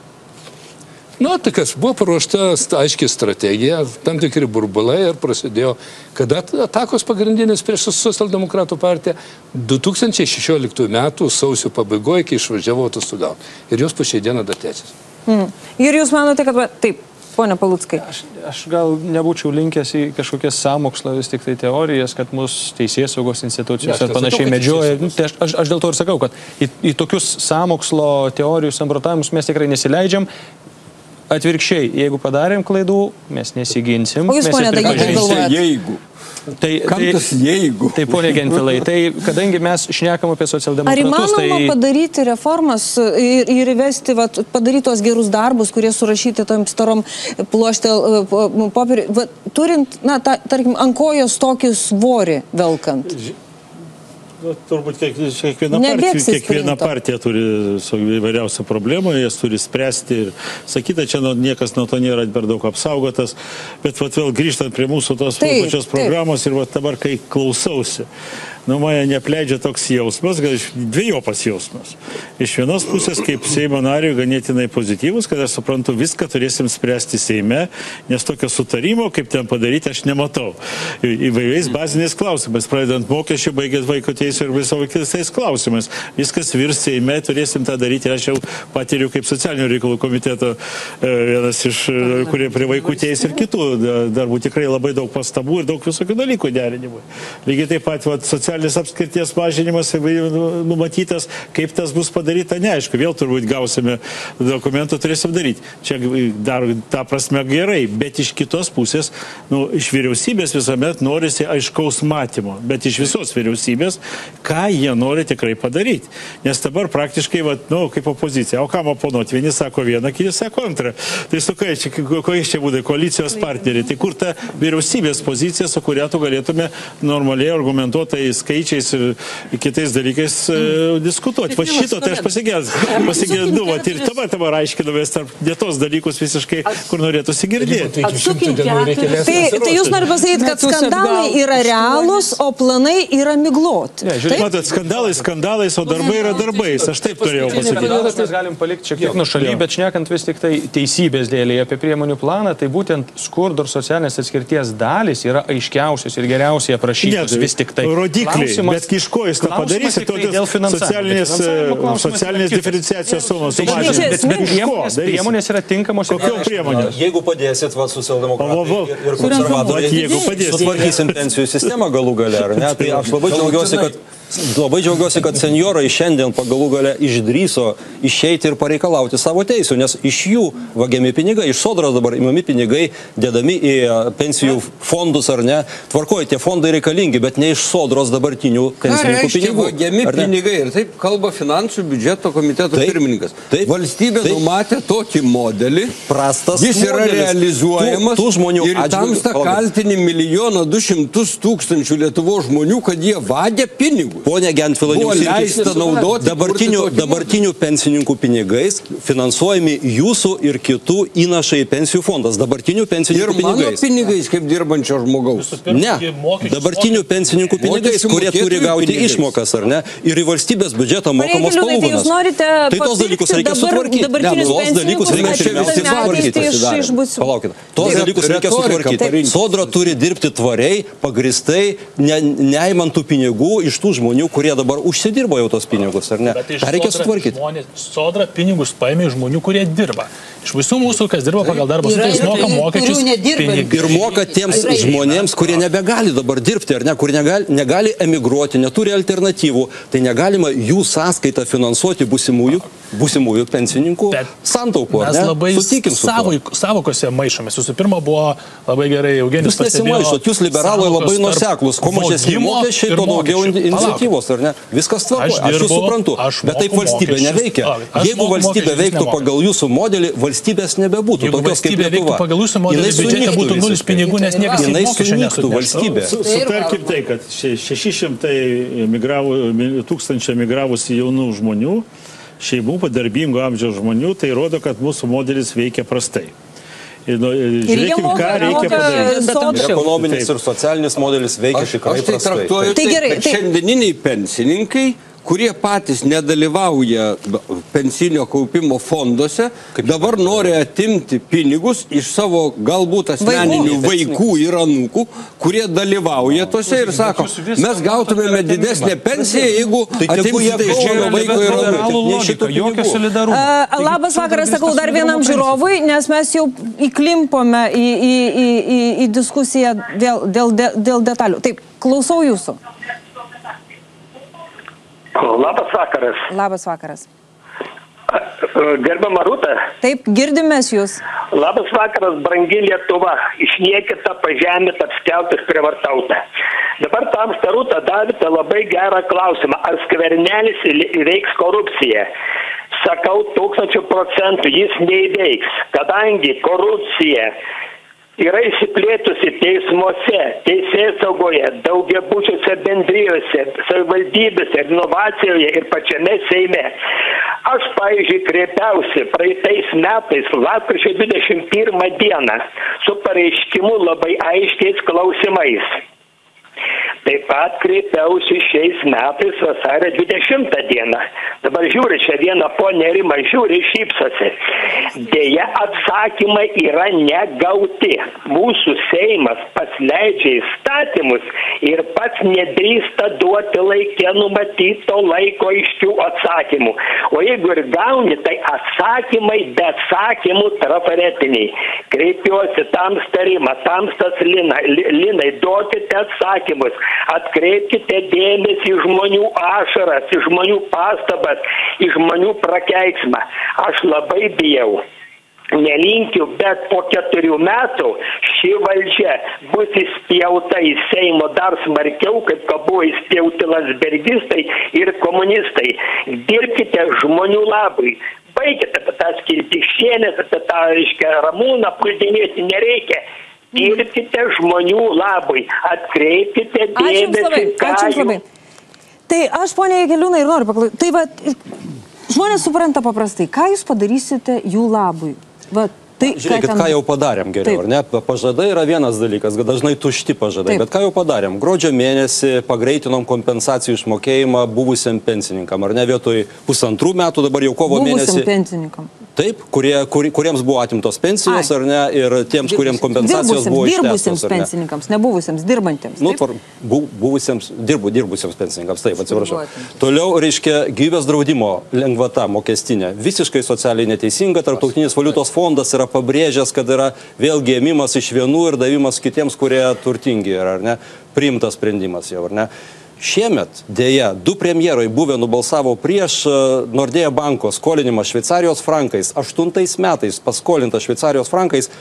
Nu, tai kas buvo paruošta aiškiai strategija, tam tikri burbulai ir prasidėjo, kada atakos pagrindinės prieš socialdemokratų partiją 2016 metų sausio pabaigoje, kai išvažiavo atostogauti. Ir jos po šiai dieną dar tęsiasi. Mm. Ir jūs manote, kad va, taip, Pone Palutskai. Aš, aš gal nebūčiau linkęs į kažkokias samokslo vis tik tai teorijas, kad mus teisės saugos institucijos ar panašiai medžioja. Nu, tai aš, aš, aš dėl to ir sakau, kad į, į tokius samokslo teorijų samprotavimus mes tikrai nesileidžiam. Atvirkščiai, jeigu padarėm klaidų, mes nesiginsim. O jūs, ponė, tai? Jeigu. Tai, Kam tai, jeigu? Tai, ponė Gentilai, tai kadangi mes šnekam apie socialdemokratus... Ar įmanoma tai... padaryti reformas ir, ir įvesti, vat, padaryti tuos gerus darbus, kurie surašyti tom starom pluoštė popieriui, turint, na, ta, tarkim, ant kojos tokį svorį velkant? Nu, turbūt kiek, kiekviena, partija, kiekviena partija turi įvairiausią problemą, jas turi spręsti ir sakyta, čia nu, niekas nuo to nėra per daug apsaugotas, bet vat, vėl grįžtant prie mūsų tos taip, pačios programos taip. ir vat, dabar, kai klausausi, nu, mane neapleidžia toks jausmas, gal dviejopas jausmas. Iš vienos pusės, kaip Seimo nariui, ganėtinai pozityvus, kad aš suprantu, viską turėsim spręsti Seime, nes tokio sutarimo, kaip ten padaryti, aš nematau. Įvairiais baziniais klausimais, pradedant mokesčių, baigiant vaiko teisų ir viso kitais klausimais. Viskas virs Seime, turėsim tą daryti. Aš jau patiriu kaip socialinio reikalų komiteto e, vienas iš, e, kurie prie vaikų teisų ir kitų da- darbų tikrai labai daug pastabų ir daug visokių dalykų derinimui. Lygiai taip pat vat, socialinės apskirties mažinimas nu- numatytas, kaip tas bus padaryta, neaišku, vėl turbūt gausime dokumentų, turėsim daryti. Čia dar tą prasme gerai, bet iš kitos pusės, nu, iš vyriausybės visuomet norisi aiškaus matymo, bet iš visos vyriausybės, ką jie nori tikrai padaryti. Nes dabar praktiškai, vat, nu, kaip opozicija, o kam oponuoti, vieni sako vieną, kiti sako antrą. Tai su kai čia, kokie čia būdai koalicijos partneriai, tai kur ta vyriausybės pozicija, su kuria tu galėtume normaliai argumentuotai skaičiais ir kitais dalykais e, diskutuoti. Va šito tai aš pasigėdau, pasigėdau, va, ir dabar dabar aiškinomės tarp dėtos dalykus visiškai, kur norėtųsi girdėti. Tai, tai jūs norite pasakyti, kad skandalai yra realūs, o planai yra migloti. Ne, žiūrėk? Matot, skandalai skandalais, o darbai yra darbais. Aš taip turėjau pasakyti. Mes galim palikti šiek tiek nušaly, bet šnekant vis tik tai teisybės dėlį apie priemonių planą, tai būtent skurdo ir socialinės atskirties dalis yra aiškiausios ir geriausiai aprašytos vis tik tai. Rodikliai, Klausimas- bet iš ko jūs tą padarysite, tai finansavimo. socialinės, e, socialinės diferenciacijos sumos čia sumažinimas. Bet, priemonės, priemonės yra tinkamos. gerai. priemonėm? Jeigu padėsit va, socialdemokratai ir, ir Vat konservatoriai, jeigu padėsit. sutvarkysim pensijų sistemą galų gale, ar ne? Tai aš labai džiaugiuosi, kad, labai džiaugiuosi, kad senjorai šiandien pagalų gale išdryso išeiti ir pareikalauti savo teisų, nes iš jų vagiami pinigai, iš sodros dabar imami pinigai, dedami į e, pensijų fondus ar ne. Tvarkoji, tie fondai reikalingi, bet ne iš sodros dabartinių pensininkų pinigų. vagiami pinigai? Ir taip kalba finansų biudžeto komiteto Taip, pirmininkas. taip, Valstybė taip. numatė tokį modelį. Prastas Jis yra modelis. realizuojamas. Tų- tų žmonių ir tamsta kaltini milijoną du šimtus tūkstančių Lietuvos žmonių, kad jie vagia pinigus. Pone Gentvilai, irgi- leista naudoti dabartinių, dabartinių pensininkų pinigais finansuojami jūsų ir kitų įnašai į pensijų fondas. Dabartinių Ir pensininkų mano pinigais. pinigais kaip dirbančio žmogaus. Ne, dabartinių pensininkų pinigais, kurie turi gauti pinigais. išmokas, ar ne? Ir į valstybės biudžetą mokamos tai palūkanos. jūs norite Tai tos papirkti dalykus reikia dabar- sutvarkyti. Ne, tos dalykus reikia pirmiausiai sutvarkyti. Palaukit, tos dalykus reikia sutvarkyti. Sodra turi dirbti tvariai, pagristai, ne, neimant tų pinigų iš tų žmonių, kurie dabar užsidirbo jau tos pinigus, ar ne? Ta reikia sutvarkyti. Žmonės, sodra pinigus paėmė iš žmonių, kurie dirba. Iš visų mūsų, kas dirba pagal darbo Yra sutartis, ir moka mokesčius. Ir moka tiems Tikrai. žmonėms, kurie nebegali dabar dirbti, ar ne, kurie negali, negali emigruoti, neturi alternatyvų, tai negalima jų sąskaitą finansuoti būsimųjų, būsimųjų pensininkų Bet santaupų. Mes ne? labai Sutikim su savo, savokose maišomės. Visų pirma, buvo labai gerai Eugenijus Jūs nesimaišot, jūs liberalai labai nuseklus, kuo mažesni mokesčiai, tuo daugiau in- iniciatyvos, ar ne? Viskas tvarkoja, Aš aš jūs dirbu, suprantu, aš bet taip valstybė mokesčius. neveikia. Aš Jeigu valstybė veiktų nemoku. pagal jūsų modelį, valstybės nebebūtų. Jeigu tokios kaip Lietuva. pagal jūsų modelį, biudžete būtų nulis pinigų, nes niekas nesutneštų. valstybė. Su- Sutarkim tai, kad še- 600 migravo, mi- tūkstančių emigravusių jaunų žmonių, šeimų, darbingo amžiaus žmonių, tai rodo, kad mūsų modelis veikia prastai. Ir, nu, žiūrėkim, ką moka- reikia moka padaryti. ekonominis Taip. ir socialinis modelis veikia Aš, tikrai aš tai prastai. traktuoju, Tai taip, gerai, tai- šiandieniniai pensininkai, kurie patys nedalyvauja pensinio kaupimo fonduose, dabar nori atimti pinigus iš savo galbūt asmeninių Vaikų. vaikų ir anūkų, kurie dalyvauja tose ir sako, mes gautumėme didesnę pensiją, jeigu Tai atimsite iš vieno vaiko ir anūkų. jokio solidarumo. Labas vakaras, sakau dar vienam žiūrovui, nes mes jau įklimpome į, į, į, į, į diskusiją dėl, dėl, dėl, dėl detalių. Taip, klausau jūsų. Labas vakaras. Labas vakaras. Gerbiama Rūta, Taip, girdimės jūs. labas vakaras, brangi Lietuva, išniekita, pažemėta, apskeltas, privartauta. Dabar tamsta Rūta davėte labai gerą klausimą, ar skvernelis įveiks korupciją. Sakau, tūkstančių procentų jis neįveiks, kadangi korupcija yra įsiplėtusi teismuose, teisės saugoje, daugiabučiuose bendrijose, savivaldybėse, inovacijoje ir pačiame Seime. Aš, pavyzdžiui, kreipiausi praeitais metais, lapkričio 21 dieną, su pareiškimu labai aiškiais klausimais. Taip pat kreipiausi šiais metais vasario 20 dieną. Dabar žiūri, čia viena ponė Rima žiūri šypsosi. Deja, atsakymai yra negauti. Mūsų Seimas pasleidžia įstatymus ir pats nedrįsta duoti laikė numatyto laiko iškių atsakymų. O jeigu ir gauni, tai atsakymai be atsakymų trafaretiniai. Kreipiuosi tamsta Rima, tamstas Lina, Li- Linai, duokite atsakymus, atkreipkite dėmesį į žmonių ašaras, į žmonių pastabas, į žmonių prakeiksmą. Aš labai bijau. Nelinkiu, bet po keturių metų ši valdžia bus įspjauta į Seimo dar smarkiau, kaip kad buvo įspjauti lasbergistai ir komunistai. Dirbkite žmonių labui. Baigite apie tas kiltikšienės, apie tą, reiškia, ramūną, puldinėti nereikia. Dirbkite žmonių labui. Atkreipkite Ačiū Jums dėmesį, labai. ką Ačiū Jums labai. Tai aš, ponia Jekeliūnai, ir noriu paklausyti. Tai va, žmonės supranta paprastai, ką jūs padarysite jų labui. Va, tai, Žiūrėkit, ten- ką jau padarėm geriau, Taip. ar ne? Pažadai yra vienas dalykas, kad dažnai tušti pažadai, Taip. bet ką jau padarėm? Gruodžio mėnesį pagreitinom kompensacijų išmokėjimą buvusiam pensininkam, ar ne vietoj pusantrų metų, dabar jau kovo Buvusiam mėnesį. pensininkam. Taip, kurie, kur, kuriems buvo atimtos pensijos, Ai. ar ne, ir tiems, kuriems kompensacijos buvo Dirbusiems, dirbusiems ištestos. ar ne? pensininkams, nebuvusiems, dirbantiems. Nu, tvar, bu, buvusiems, dirbu, dirbusiems pensininkams, taip, atsiprašau. Toliau, reiškia, gyvybės draudimo lengvata mokestinė. Visiškai socialiai neteisinga. Tarptautinis valiutos fondas yra pabrėžęs, kad yra vėlgi ėmimas iš vienų ir davimas kitiems, kurie turtingi yra, ar ne? Priimtas sprendimas jau, ar ne? Šiemet, dėja, du premjerai buvę nubalsavo prieš e, Nordėja banko skolinimą Šveicarijos frankais. Aštuntais metais paskolinta Šveicarijos frankais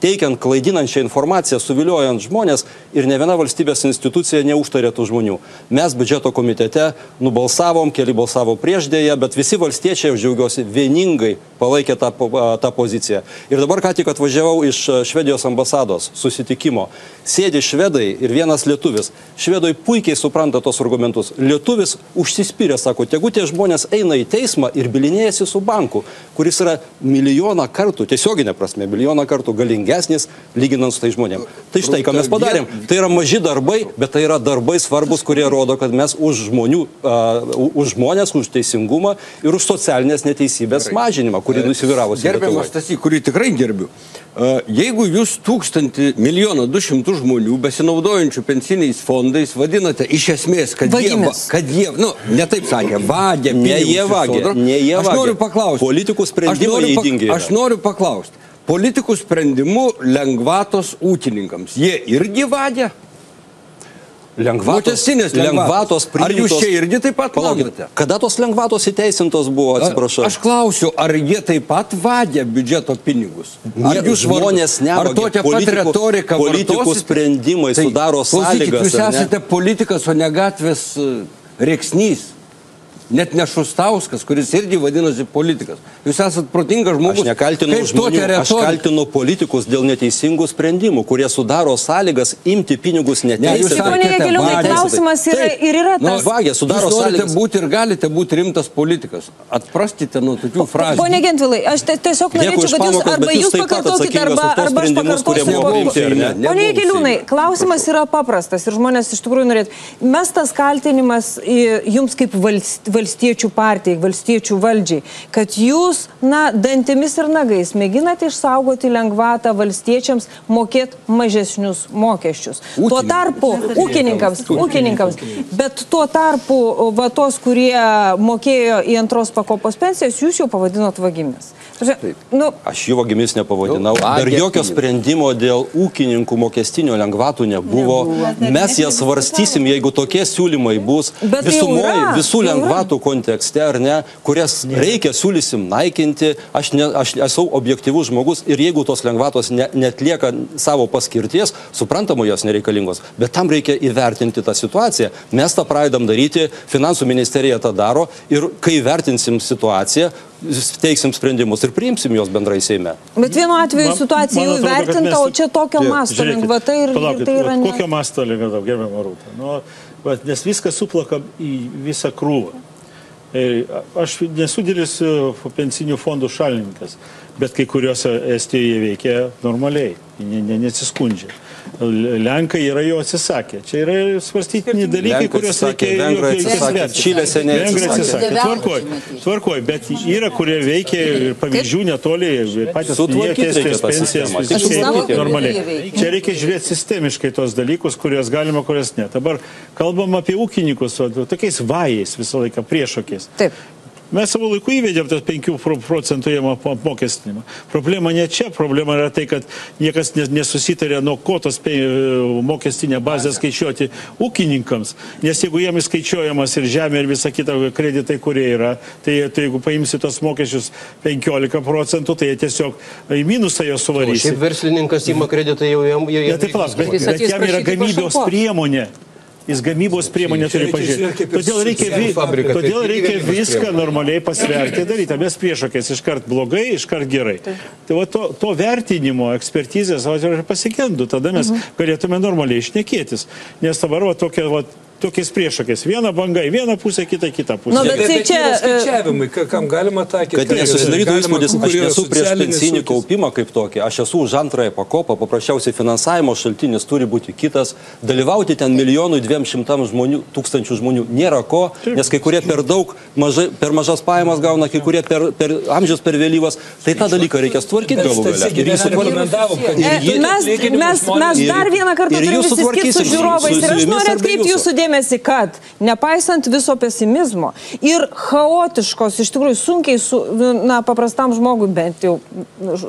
teikiant klaidinančią informaciją, suviliojant žmonės ir ne viena valstybės institucija neužtarė tų žmonių. Mes biudžeto komitete nubalsavom, keli balsavo prieš dėją, bet visi valstiečiai, aš džiaugiuosi, vieningai palaikė tą, tą poziciją. Ir dabar ką tik atvažiavau iš Švedijos ambasados susitikimo. Sėdi švedai ir vienas lietuvis. Švedai puikiai supranta tos argumentus. Lietuvis užsispyrė, sako, tegu tie žmonės eina į teismą ir bilinėjasi su banku, kuris yra milijoną kartų, tiesioginė prasme, milijoną kartų galingesnis lyginant su tai žmonėm. Tai štai, ką mes padarėm. Tai yra maži darbai, bet tai yra darbai svarbus, kurie rodo, kad mes už žmonių, uh, už žmonės, už teisingumą ir už socialinės neteisybės mažinimą, kuri nusivyravusi. Gerbiamas Stasy, kurį tikrai gerbiu. E, Jeigu jūs tūkstantį milijoną du šimtų žmonių besinaudojančių pensiniais fondais vadinate iš esmės, kad jie, va- Vagimis. kad jie, nu, ne taip sakė, vagia, Ne jie sodros, ne jie Aš vagia. noriu paklausti. Politikų sprendimai Aš yra. Aš noriu paklausti. Politikų sprendimu lengvatos ūkininkams. Jie irgi vagia? Lengvatos, Mokestinės lengvatos Ar jūs priimtos- čia irgi taip pat Palaukit, manote? kada tos lengvatos įteisintos buvo, atsiprašau? Aš klausiu, ar jie taip pat vagia biudžeto pinigus? Ar Ne, jūs žmonės ne. Ar tokia pat retorika Politikų vartosite? sprendimai Tai sudaro sąlygas. Jūs ar ne? esate politikas, o ne gatvės e, rėksnys. Net ne Šustauskas, kuris irgi vadinasi politikas. Jūs esate protingas žmogus. Aš nekaltinu žmonių, aš kaltinu politikus dėl neteisingų sprendimų, kurie sudaro sąlygas imti pinigus Ne, jūs neteisėtai. Tai, ponia sakėte, klausimas yra, Taip. ir yra Nu, tas. vagia, sudaro Jūs sąlygas. būti ir galite būti rimtas politikas. Atpraskite nuo tokių frazių. Pone Gentvilai, aš tiesiog norėčiau, kad jūs arba jūs jūs pakartokite, arba, arba aš pakartosiu. ne? Pone. Jakeliūnai, klausimas yra paprastas ir žmonės iš tikrųjų norėtų. Mes tas kaltinimas jums kaip valst- valstiečių partijai, valstiečių valdžiai, kad jūs, na, dantimis ir nagais mėginate išsaugoti lengvatą valstiečiams mokėti mažesnius mokesčius. Tuo Ūkininkams. tarpu, ūkininkams, ūkininkams, bet tuo tarpu, va tos, kurie mokėjo į antros pakopos pensijas, jūs jau pavadinot vagimis. Nu, Aš jų vagimis nepavadinau. Nu, Dar jokio sprendimo dėl ūkininkų mokestinio lengvatų nebuvo. Nebuvo. Mes jas svarstysim, jeigu tokie siūlymai bus jau visumoje, yra, visų lengvatų kontekste, ar ne, kurias reikia siūlysim naikinti. Aš, ne, aš esu objektivus žmogus ir jeigu tos lengvatos ne, netlieka savo paskirties, suprantama, jos nereikalingos. Bet tam reikia įvertinti tą situaciją. Mes tą pradedam daryti, finansų ministerija tą daro ir kai vertinsim situaciją, teiksim sprendimus ir priimsim juos bendrai Seime. Bet vienu atveju situacija jau vertinta, mes- o čia tokio Žiūrėkit, masto lengvata ir, ir palaukit, tai yra vat ne. Kokio masto lengvata, gerbiamą rūtą? Nu, vat, nes viską suplakam į visą krūvą. Ir aš nesu didelis e, pensinių fondų šalininkas, bet kai kuriuose Estijoje veikia normaliai, ne, ne, nesiskundžia. Lenkai yra jo atsisakę. Čia yra svarstytini dalykai, Lenkai kuriuos reikia įvertinti. Čilėse neatsisakė. Vengrai atsisakė. Tvarkoj, tvarkoj, bet yra, kurie veikia ir pavyzdžių netoli, ir patys tą pensijas, visi normaliai. Čia reikia žiūrėti sistemiškai tos dalykus, kuriuos galima, kuriuos ne. Dabar kalbam apie ūkininkus, o tokiais vajais visą laiką priešokiais. Taip. Mes savo laiku įvedėm tas 5 pro- procentų jiem ap- apmokestinimą. Problema ne čia, problema yra tai, kad niekas ne- nesusitarė, nuo ko tos pe- mokestinę bazę skaičiuoti ūkininkams. Nes jeigu jiems skaičiuojamas ir žemė, ir visa kita kreditai, kurie yra, tai, tai jeigu paimsi tos mokesčius 15 procentų, tai jie tiesiog į minusą jo O suvarys. šiaip verslininkas įma kreditą jau jam. jau- Ne, taip, palauk, bet, Jis bet ateis jam yra gamybos priemonė. Jis gamybos priemonę turi reikia pažiūrėti. Todėl reikia, fabriką, todėl tai reikia gamybos viską normaliai pasverti daryti. Mes priešokės iškart blogai, iškart gerai. Tai va to, to vertinimo, ekspertizės, aš pasigendu, tada mes galėtume normaliai išnekėtis. Nes dabar va, tokia, va, tokiais priešokės. Viena banga į vieną pusę, kita į kitą pusę. Nu, bet tai čia, e, skaičiavimai, ka- kam galima taikyti. Kad nesusidarytų įspūdis, aš nesu prieš pensinį kaupimą kaip tokį, aš esu už antrąją pakopą, paprasčiausiai finansavimo šaltinis turi būti kitas, dalyvauti ten milijonui dviem šimtam žmonių, tūkstančių žmonių nėra ko, nes kai kurie per daug, mažai, per mažas pajamas gauna, kai kurie per, per amžius per vėlyvas, tai tą dalyką reikia sutvarkyti galų gale. Ir jį sutvarkyti. rekomendavom, kad E, ir Mes, mes, mes dar vieną kartą ir turim jūs visi skirti su žiūrovais. Ir aš noriu atkreipti jūsų? jūsų dėmesį, kad nepaisant viso pesimizmo ir chaotiškos, iš tikrųjų sunkiai, su, na, paprastam žmogui bent jau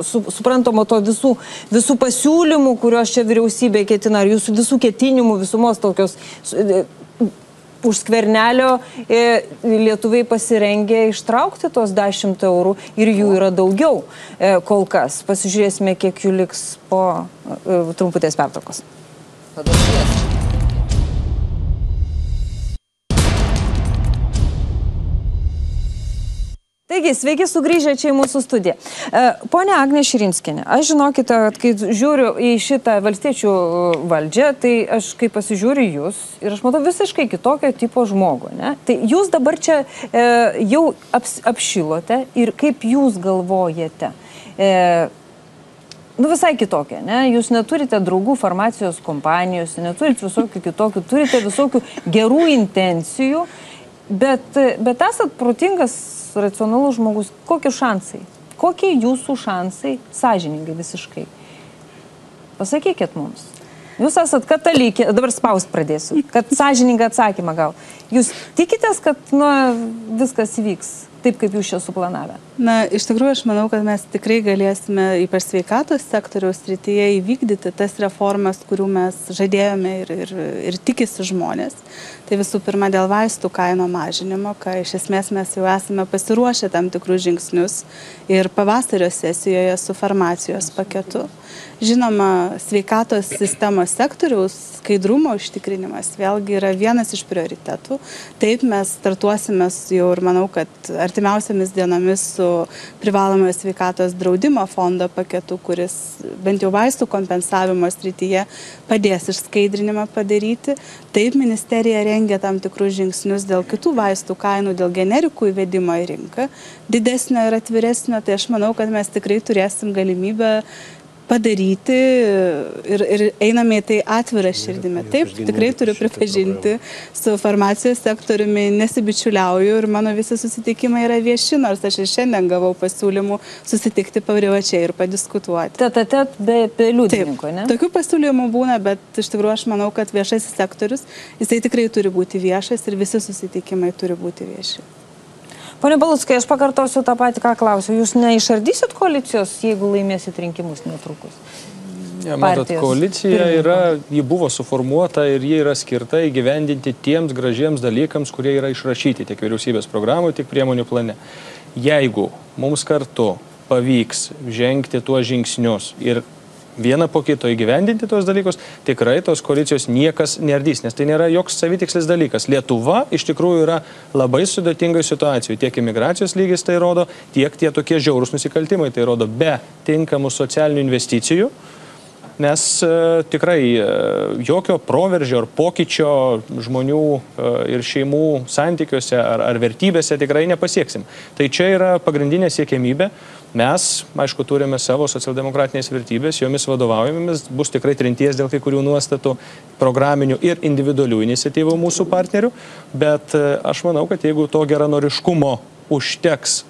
su, suprantamo to visų, visų pasiūlymų, kuriuos čia vyriausybė ketina, ar jūsų visų ketinimų, visumos tokios. e, Už skvernelio e, lietuviai pasirengė ištraukti tos 10 eurų ir jų yra daugiau e, kol kas. Pasižiūrėsime, kiek jų liks po trumputės pertraukos. Tada švies. Taigi, sveiki sugrįžę čia į mūsų studiją. E, Pone Agne Širinskinė, aš žinokite, kad kai žiūriu į šitą valstiečių e, valdžią, tai aš kai pasižiūriu jūs ir aš matau visiškai kitokio tipo žmogų. Ne? Tai jūs dabar čia e, jau aps, apšilote ir kaip jūs galvojate. E, Nu visai kitokia, ne? Jūs neturite draugų farmacijos kompanijos, neturite visokių kitokių, turite visokių gerų intencijų, bet, bet esat protingas, racionalus žmogus. Kokie šansai? Kokie jūsų šansai sąžiningai visiškai? Pasakykit mums. Jūs esat katalikė, dabar spaust pradėsiu, kad sąžiningą atsakymą gal. Jūs tikitės, kad nu, viskas įvyks taip, kaip jūs čia suplanavę? Na, iš tikrųjų, aš manau, kad mes tikrai galėsime, ypač sveikatos sektoriaus srityje, įvykdyti tas reformas, kurių mes žadėjome ir, ir, ir tikisi žmonės. Tai visų pirma, dėl vaistų kaino mažinimo, ką iš esmės mes jau esame pasiruošę tam tikrus žingsnius ir pavasario sesijoje su farmacijos paketu. Žinoma, sveikatos sistemos sektoriaus skaidrumo užtikrinimas vėlgi yra vienas iš prioritetų. Taip mes startuosime jau ir manau, kad artimiausiamis dienomis su privalomojo sveikatos draudimo fondo paketu, kuris bent jau vaistų kompensavimo srityje padės išskaidrinimą padaryti. Taip ministerija rengia tam tikrus žingsnius dėl kitų vaistų kainų, dėl generikų įvedimo į rinką, didesnio ir atviresnio. Tai aš manau, kad mes tikrai turėsim galimybę padaryti ir, ir einame į tai atvirą širdimi. Taip, tikrai turiu pripažinti, su farmacijos sektoriumi nesibičiuliauju ir mano visi susitikimai yra vieši, nors aš ir šiandien gavau pasiūlymų susitikti privačiai ir padiskutuoti. Tet-tet be, be liudininko, ne? Tokių pasiūlymų būna, bet iš tikrųjų aš manau, kad viešasis sektorius, jisai tikrai turi būti viešas ir visi susitikimai turi būti vieši. Pone Balutskai, aš pakartosiu tą patį, ką klausiu. Jūs neišardysit koalicijos, jeigu laimėsit rinkimus netrukus? Ne, matot, koalicija pirmininko. yra, ji buvo suformuota ir ji yra skirta įgyvendinti tiems gražiems dalykams, kurie yra išrašyti tiek vyriausybės programoje, tiek priemonių plane. Jeigu mums kartu pavyks žengti tuos žingsnius ir vieną po kito įgyvendinti tuos dalykus, tikrai tos koalicijos niekas nerdys, nes tai nėra joks savitikslis dalykas. Lietuva iš tikrųjų yra labai sudėtingai situacijoje. Tiek imigracijos lygis tai rodo, tiek tie tokie žiaurūs nusikaltimai tai rodo. Be tinkamų socialinių investicijų Nes e, tikrai e, jokio proveržio ar pokyčio žmonių e, ir šeimų santykiuose ar, ar vertybėse tikrai nepasieksim. Tai čia yra pagrindinė siekėmybė. Mes, aišku, turime savo socialdemokratinės vertybės, jomis vadovaujamėmis, bus tikrai trinties dėl kai kurių nuostatų programinių ir individualių iniciatyvų mūsų partnerių, bet e, aš manau, kad jeigu to geranoriškumo užteks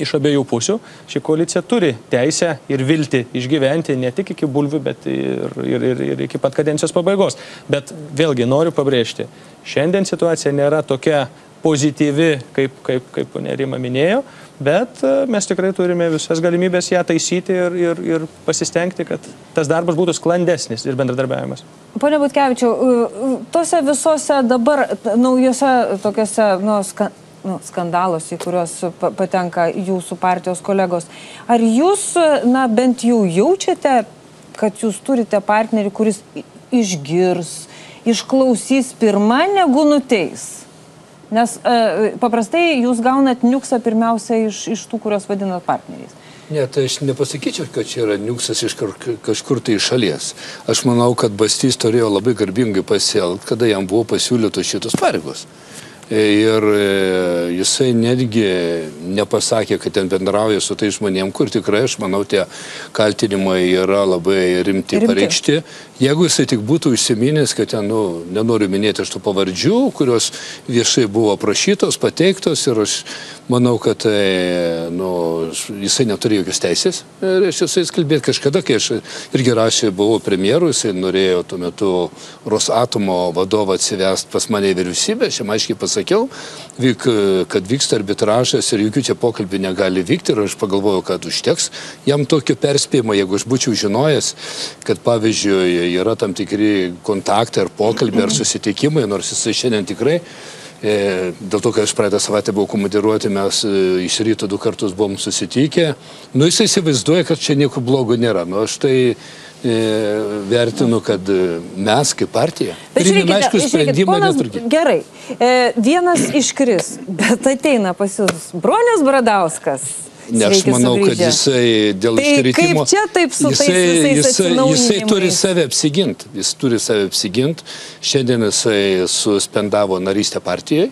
iš abiejų pusių, ši koalicija turi teisę ir vilti išgyventi ne tik iki bulvių, bet ir, ir, ir, ir iki pat kadencijos pabaigos. Bet vėlgi noriu pabrėžti, šiandien situacija nėra tokia pozityvi, kaip, kaip, kaip Nerima minėjo, bet e, mes tikrai turime visas galimybės ją taisyti ir, ir, ir pasistengti, kad tas darbas būtų sklandesnis ir bendradarbiavimas. Pone Butkevičiau, tose visose dabar naujose tokiuose nu, ska, nu, skandaluose, į kuriuos pa- patenka jūsų partijos kolegos, ar jūs, na, bent jau jaučiate, kad jūs turite partnerį, kuris išgirs, išklausys pirmą, negu nuteis? Nes e, paprastai jūs gaunat niuksą pirmiausia iš, iš tų, kuriuos vadinat partneriais. Ne, tai aš nepasakyčiau, kad čia yra niuksas iš kažkur tai iš šalies. Aš manau, kad Bastys turėjo labai garbingai pasielgti, kada jam buvo pasiūlytos šitos pareigos. Ir e, jisai netgi nepasakė, kad ten bendrauja su tai žmonėm, kur tikrai, aš manau, tie kaltinimai yra labai rimti, Rimti. pareikšti. Jeigu jisai tik būtų užsiminęs, kad ten, nu, nenoriu minėti aš tų pavardžių, kurios viešai buvo aprašytos, pateiktos ir aš manau, kad tai, nu, jisai neturi jokios teisės. Ir aš esu kalbėti kažkada, kai aš irgi rašė, buvau premjeru, jisai norėjo tuo metu Rosatomo vadovą atsivest pas mane į vyriausybę, aš jam aiškiai pasakiau, vyk, kad vyksta arbitražas ir jokių čia pokalbių negali vykti ir aš pagalvojau, kad užteks jam tokio perspėjimo, jeigu aš būčiau žinojęs, kad pavyzdžiui yra tam tikri kontaktai ar pokalbiai ar susitikimai, nors jisai šiandien tikrai E, dėl to, kad aš praeitą savaitę buvau komandiruoti, mes e, iš ryto du kartus buvom susitikę. Nu, jis įsivaizduoja, kad čia nieko blogo nėra. Nu, aš tai vertinu, kad e, mes kaip partija priimėme žiūrėkite, sprendimą netrukdyti. Gerai, e, vienas iškris, bet ateina pas jūs Bronius Bradauskas. Ne, aš manau, kad sugrįžę. jisai dėl Tai iškritimo... kaip čia taip su tais jisai, visais jisai, jisai turi save apsiginti. Jis turi save apsiginti. Šiandien jisai suspendavo narystę partijai.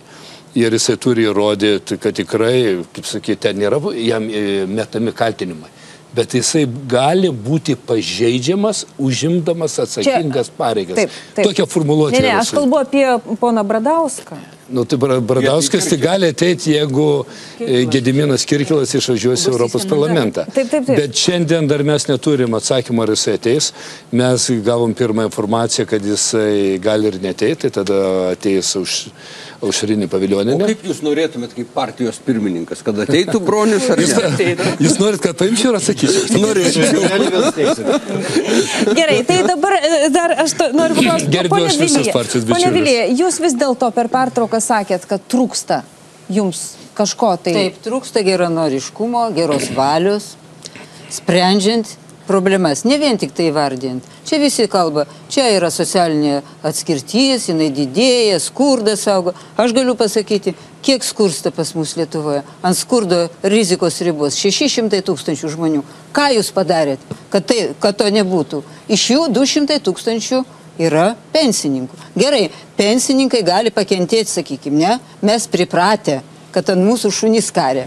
Ir jisai turi įrodyti, kad tikrai, kaip sakyti, ten nėra jam e, metami kaltinimai. Bet jisai gali būti pažeidžiamas, užimdamas atsakingas pareigas. Taip, taip. Tokia formuluotė. Ne, ne, yra aš kalbu apie poną Bradauską. Nu, tai Bra- Bradauskas tai gali ateiti, jeigu e, Gediminas Kirkilas išvažiuos į Europos parlamentą. Taip, taip, taip. Bet šiandien dar mes neturim atsakymą, ar jisai ateis. Mes gavom pirmą informaciją, kad jisai gali ir neteiti, tai tada ateis už aušrinį O paviljoninę. kaip jūs norėtumėt kaip partijos pirmininkas, kad ateitų bronius ar ne? Jūs norit, kad paimčiau ir atsakysiu? Gerai, tai dabar e, dar aš to, noriu paklausti. Gerbiu Pone aš visus partijos Pone bičiulius. Vilija, jūs vis dėlto per pertrauką sakėt, kad trūksta jums kažko tai. Taip, trūksta geranoriškumo, geros valios, sprendžiant problemas, ne vien tik tai vardint. Čia visi kalba, čia yra socialinė atskirtis, jinai didėja, skurdas auga. Aš galiu pasakyti, kiek skursta pas mus Lietuvoje. Ant skurdo rizikos ribos 600 tūkstančių žmonių. Ką jūs padarėt, kad, tai, kad to nebūtų? Iš jų 200 tūkstančių yra pensininkų. Gerai, pensininkai gali pakentėti, sakykime, ne? Mes pripratę, kad ant mūsų šunys karė,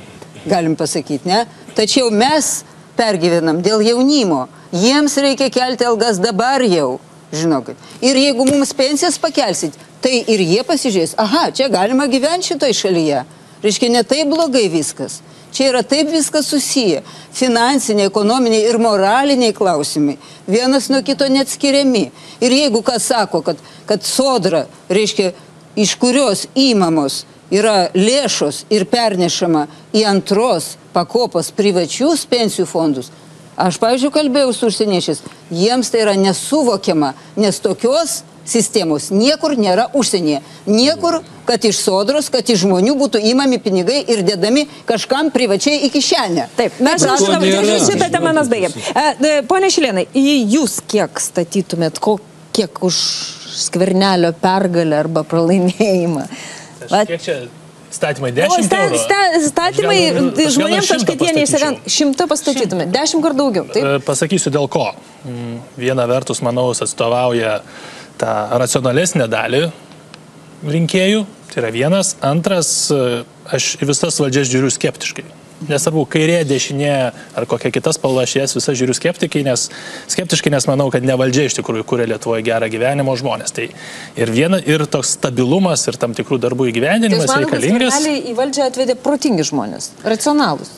galim pasakyti, ne? Tačiau mes pergyvenam dėl jaunimo. Jiems reikia kelti algas dabar jau, žinokit. Ir jeigu mums pensijas pakelsit, tai ir jie pasižiūrės, aha, čia galima gyventi šitoj šalyje. Reiškia, ne taip blogai viskas. Čia yra taip viskas susiję. Finansiniai, ekonominiai ir moraliniai klausimai. Vienas nuo kito neatskiriami. Ir jeigu kas sako, kad, kad sodra, reiškia, iš kurios įmamos yra lėšos ir pernešama į antros pakopos privačius pensijų fondus. Aš, pavyzdžiui, kalbėjau su užsieniečiais, jiems tai yra nesuvokiama, nes tokios sistemos niekur nėra užsienyje. Niekur, kad iš sodros, kad iš žmonių būtų įmami pinigai ir dedami kažkam privačiai į kišenę. Taip, mes Prašom, šitą, temą mes baigėm. E, Pone Šilėnai, į jūs kiek statytumėt, kiek už skvernelio pergalę arba pralaimėjimą? Va- Kiek čia statymai O, 10 sta, eurų? sta, statymai žmonėms, kad jie neišsigant, šimtą pastatytumėt, dešimt kartų daugiau. Taip? E, Pasakysiu dėl ko. Mm, Viena vertus, manau, atstovauja tą racionalesnę dalį rinkėjų. Tai yra vienas. Antras, e, aš į visas valdžias žiūriu skeptiškai. Nesvarbu, kairė, dešinė ar kokia kita spalva, aš jas visą žiūriu skeptikai, nes, skeptiškai, nes manau, kad ne valdžia iš tikrųjų kuria Lietuvoje gerą gyvenimo žmonės. Tai ir, viena, ir toks stabilumas, ir tam tikrų darbų įgyvendinimas Tai reikalingas. į valdžią atvedė protingi žmonės, racionalūs.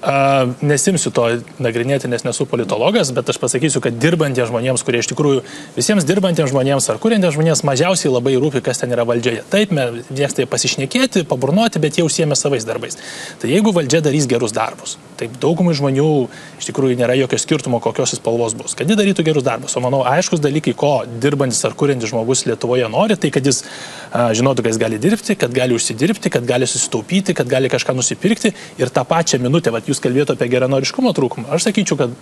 A, Nesimsiu to nagrinėti, nes nesu politologas, bet aš pasakysiu, kad dirbantiems žmonėms, kurie iš tikrųjų visiems dirbantiems žmonėms ar kuriantiems žmonėms mažiausiai labai rūpi, kas ten yra valdžioje. Taip, mes mėgstai pasišnekėti, paburnuoti, bet jie užsiemė savais darbais. Tai jeigu valdžia darys gerus darbus, taip daugumai žmonių iš tikrųjų nėra jokio skirtumo, kokios spalvos bus, kad jie darytų gerus darbus. O manau, aiškus dalykai, ko dirbantis ar kuriantis žmogus Lietuvoje nori, tai kad jis a, žinotų, kad jis gali dirbti, kad gali užsidirbti, kad gali susitaupyti, kad gali kažką nusipirkti ir tą pačią minutę, vat, jūs kalbėjote apie geranoriškumo trūkumą, aš sakyčiau, kad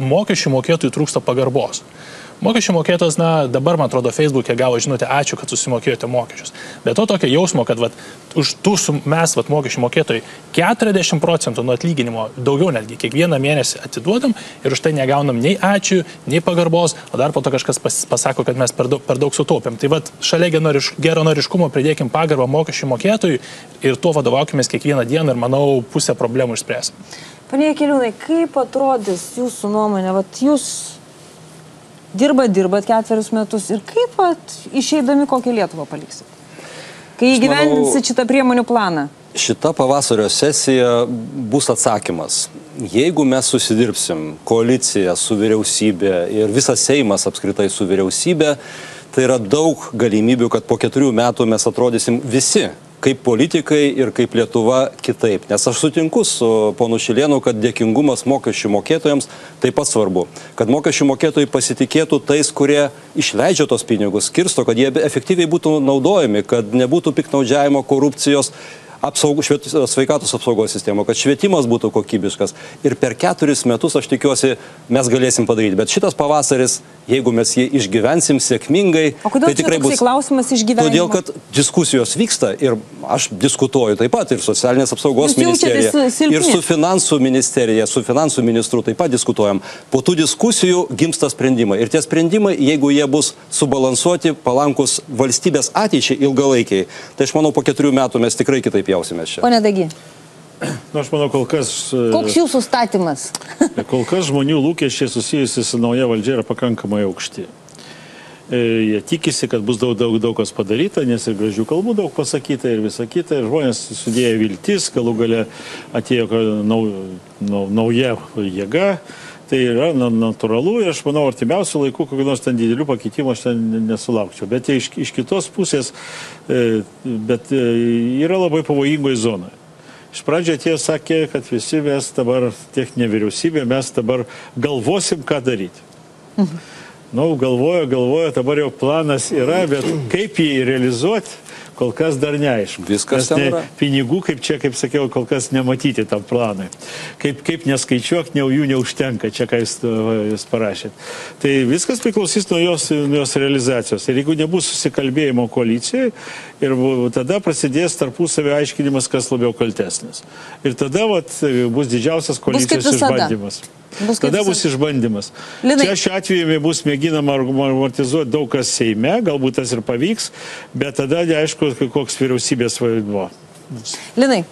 mokesčių mokėtojų trūksta pagarbos. Mokesčių mokėtojas, na, dabar, man atrodo, Facebook'e gavo žinutę, ačiū, kad susimokėjote mokesčius. Bet to tokio jausmo, kad vat, už tų sum- mes, vat, mokesčių mokėtojai, 40 procentų nuo atlyginimo, daugiau netgi, kiekvieną mėnesį atiduodam ir už tai negaunam nei ačiū, nei pagarbos, o dar po to kažkas pas, pasako, kad mes per daug, per daug sutaupėm. Tai vat, šalia genoriš- geranoriškumo pridėkim pagarbą mokesčių mokėtojui ir tuo vadovaukime kiekvieną dieną ir, manau, pusę problemų išspręsim. Panie Keliūnai, kaip atrodys jūsų nuomonė, vat jūs dirbat, dirbat ketverius metus ir kaip vat, išeidami kokią Lietuvą paliksit? Kai įgyvendinsit šitą priemonių planą. Šita pavasario sesija bus atsakymas. Jeigu mes susidirbsim koaliciją su vyriausybė ir visas Seimas apskritai su vyriausybė, tai yra daug galimybių, kad po keturių metų mes atrodysim visi kaip politikai ir kaip Lietuva kitaip. Nes aš sutinku su ponu Šilienu, kad dėkingumas mokesčių mokėtojams taip pat svarbu. Kad mokesčių mokėtojai pasitikėtų tais, kurie išleidžia tos pinigus, skirsto, kad jie efektyviai būtų naudojami, kad nebūtų piknaudžiavimo, korupcijos apsaugų, šviet, sveikatos apsaugos sistemo, kad švietimas būtų kokybiškas. Ir per keturis metus, aš tikiuosi, mes galėsim padaryti. Bet šitas pavasaris, jeigu mes jį išgyvensim sėkmingai, tai tikrai bus. klausimas išgyvenimo? Todėl, kad diskusijos vyksta ir aš diskutuoju taip pat ir socialinės apsaugos ministerija, ir su finansų ministerija, su finansų ministru taip pat diskutuojam. Po tų diskusijų gimsta sprendimai. Ir tie sprendimai, jeigu jie bus subalansuoti, palankus valstybės ateičiai ilgalaikiai, tai aš manau, po keturių metų mes tikrai kitaip jausimės čia. Pone Dagi, Nu, aš manau, kol kas, e, koks jūsų statymas? kol kas žmonių lūkesčiai susijusi su nauja valdžia yra pakankamai aukšti. E, Jie tikisi, kad bus daug, daug, daug kas padaryta, nes ir gražių kalbų daug pasakyta ir visa kita. Ir žmonės sudėjo viltis, galų gale atėjo nau, nau, nauja jėga. Tai yra na, natūralu ir aš manau, artimiausių laikų kokių nors ten didelių pakeitimų aš ten nesulaukčiau. Bet iš, iš kitos pusės, e, bet e, yra labai pavojingoje zonoje. Iš pradžio tie sakė, kad visi mes dabar, tiek nevyriausybė, mes dabar galvosim, ką daryti. Nu, galvoju, galvoju, dabar jau planas yra, bet kaip jį realizuoti, kol kas dar neaišku. Viskas ten ne, yra. pinigų, kaip čia, kaip sakiau, kol kas nematyti tam planui. Kaip, kaip neskaičiuok, ne, jų neužtenka, čia ką jūs, jūs parašėt. Tai viskas priklausys nuo jos, nuo jos realizacijos. Ir jeigu nebus susikalbėjimo koalicijoje, ir tada prasidės tarpusavio aiškinimas, kas labiau kaltesnis. Ir tada vat, bus didžiausias koalicijos išbandymas. Bus Tada bus išbandymas. Linai- Čia šiuo atveju bus mėginama amortizuoti daug kas Seime, galbūt tas ir pavyks, bet tada neaišku, koks vyriausybės vaidmuo. Linai,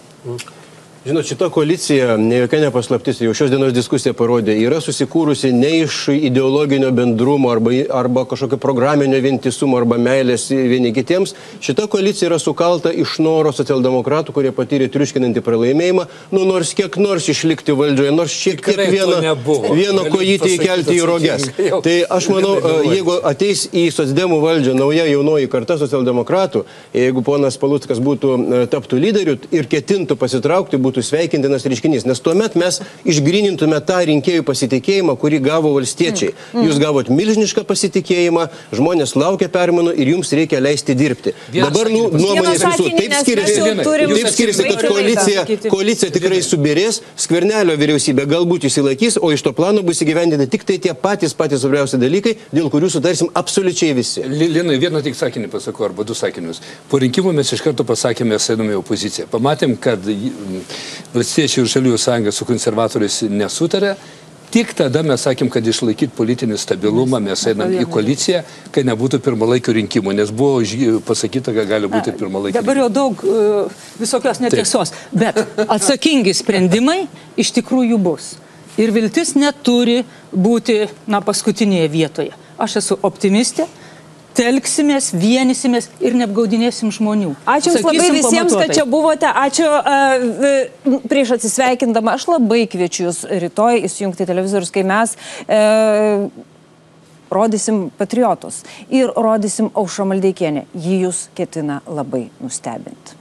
Žinot, šita koalicija, ne jokia nepaslaptis, jau šios dienos diskusija parodė, yra susikūrusi ne iš ideologinio bendrumo arba, arba kažkokio programinio vientisumo arba meilės vieni kitiems. Šita koalicija yra sukalta iš noro socialdemokratų, kurie patyrė triuškinantį pralaimėjimą, nu nors kiek nors išlikti valdžioje, nors šiek tiek vieną, vieną kojytį įkelti į jau. Tai aš manau, galvoju. jeigu ateis į socdemų valdžią nauja jaunoji karta socialdemokratų, jeigu ponas Palutskas būtų e, taptų lyderiu ir ketintų pasitraukti, būtų sveikintinas reiškinys. Nes tuomet mes išgrinintume tą rinkėjų pasitikėjimą, kurį gavo valstiečiai. Jūs gavot milžinišką pasitikėjimą, žmonės laukia permainų ir jums reikia leisti dirbti. Vieną Dabar nu, nuomonės visų taip skiriasi, taip skiriasi, kad koalicija, koalicija tikrai subirės, skvernelio vyriausybė galbūt įsilaikys, o iš to plano bus įgyvendinti tik tai tie patys patys svarbiausi dalykai, dėl kurių sutarsim absoliučiai visi. Li- Linai, vieną tik sakinį pasakau, arba du sakinius. Po rinkimų mes iš karto pasakėme, einame į opoziciją. Pamatėm, kad valstiečiai ir žaliųjų sąjunga su konservatoriais nesutarė. Tik tada mes sakėm, kad išlaikyti politinį stabilumą mes einam į koaliciją, kai nebūtų pirmalaikių rinkimų, nes buvo pasakyta, kad gali būti pirmalaikių Dabar jau daug uh, visokios netiesos, bet atsakingi sprendimai iš tikrųjų bus. Ir viltis neturi būti, na, paskutinėje vietoje. Aš esu optimistė, telksimės, vienysimės ir neapgaudinėsim žmonių. Ačiū Jums labai Sakysim visiems, kad pamatuotai. čia buvote. Ačiū. Uh, prieš atsisveikindama, aš labai kviečiu Jūs rytoj įsijungti televizorius, kai mes uh, rodysim patriotus ir rodysim aušą maldeikienę. Ji Jūs ketina labai nustebinti.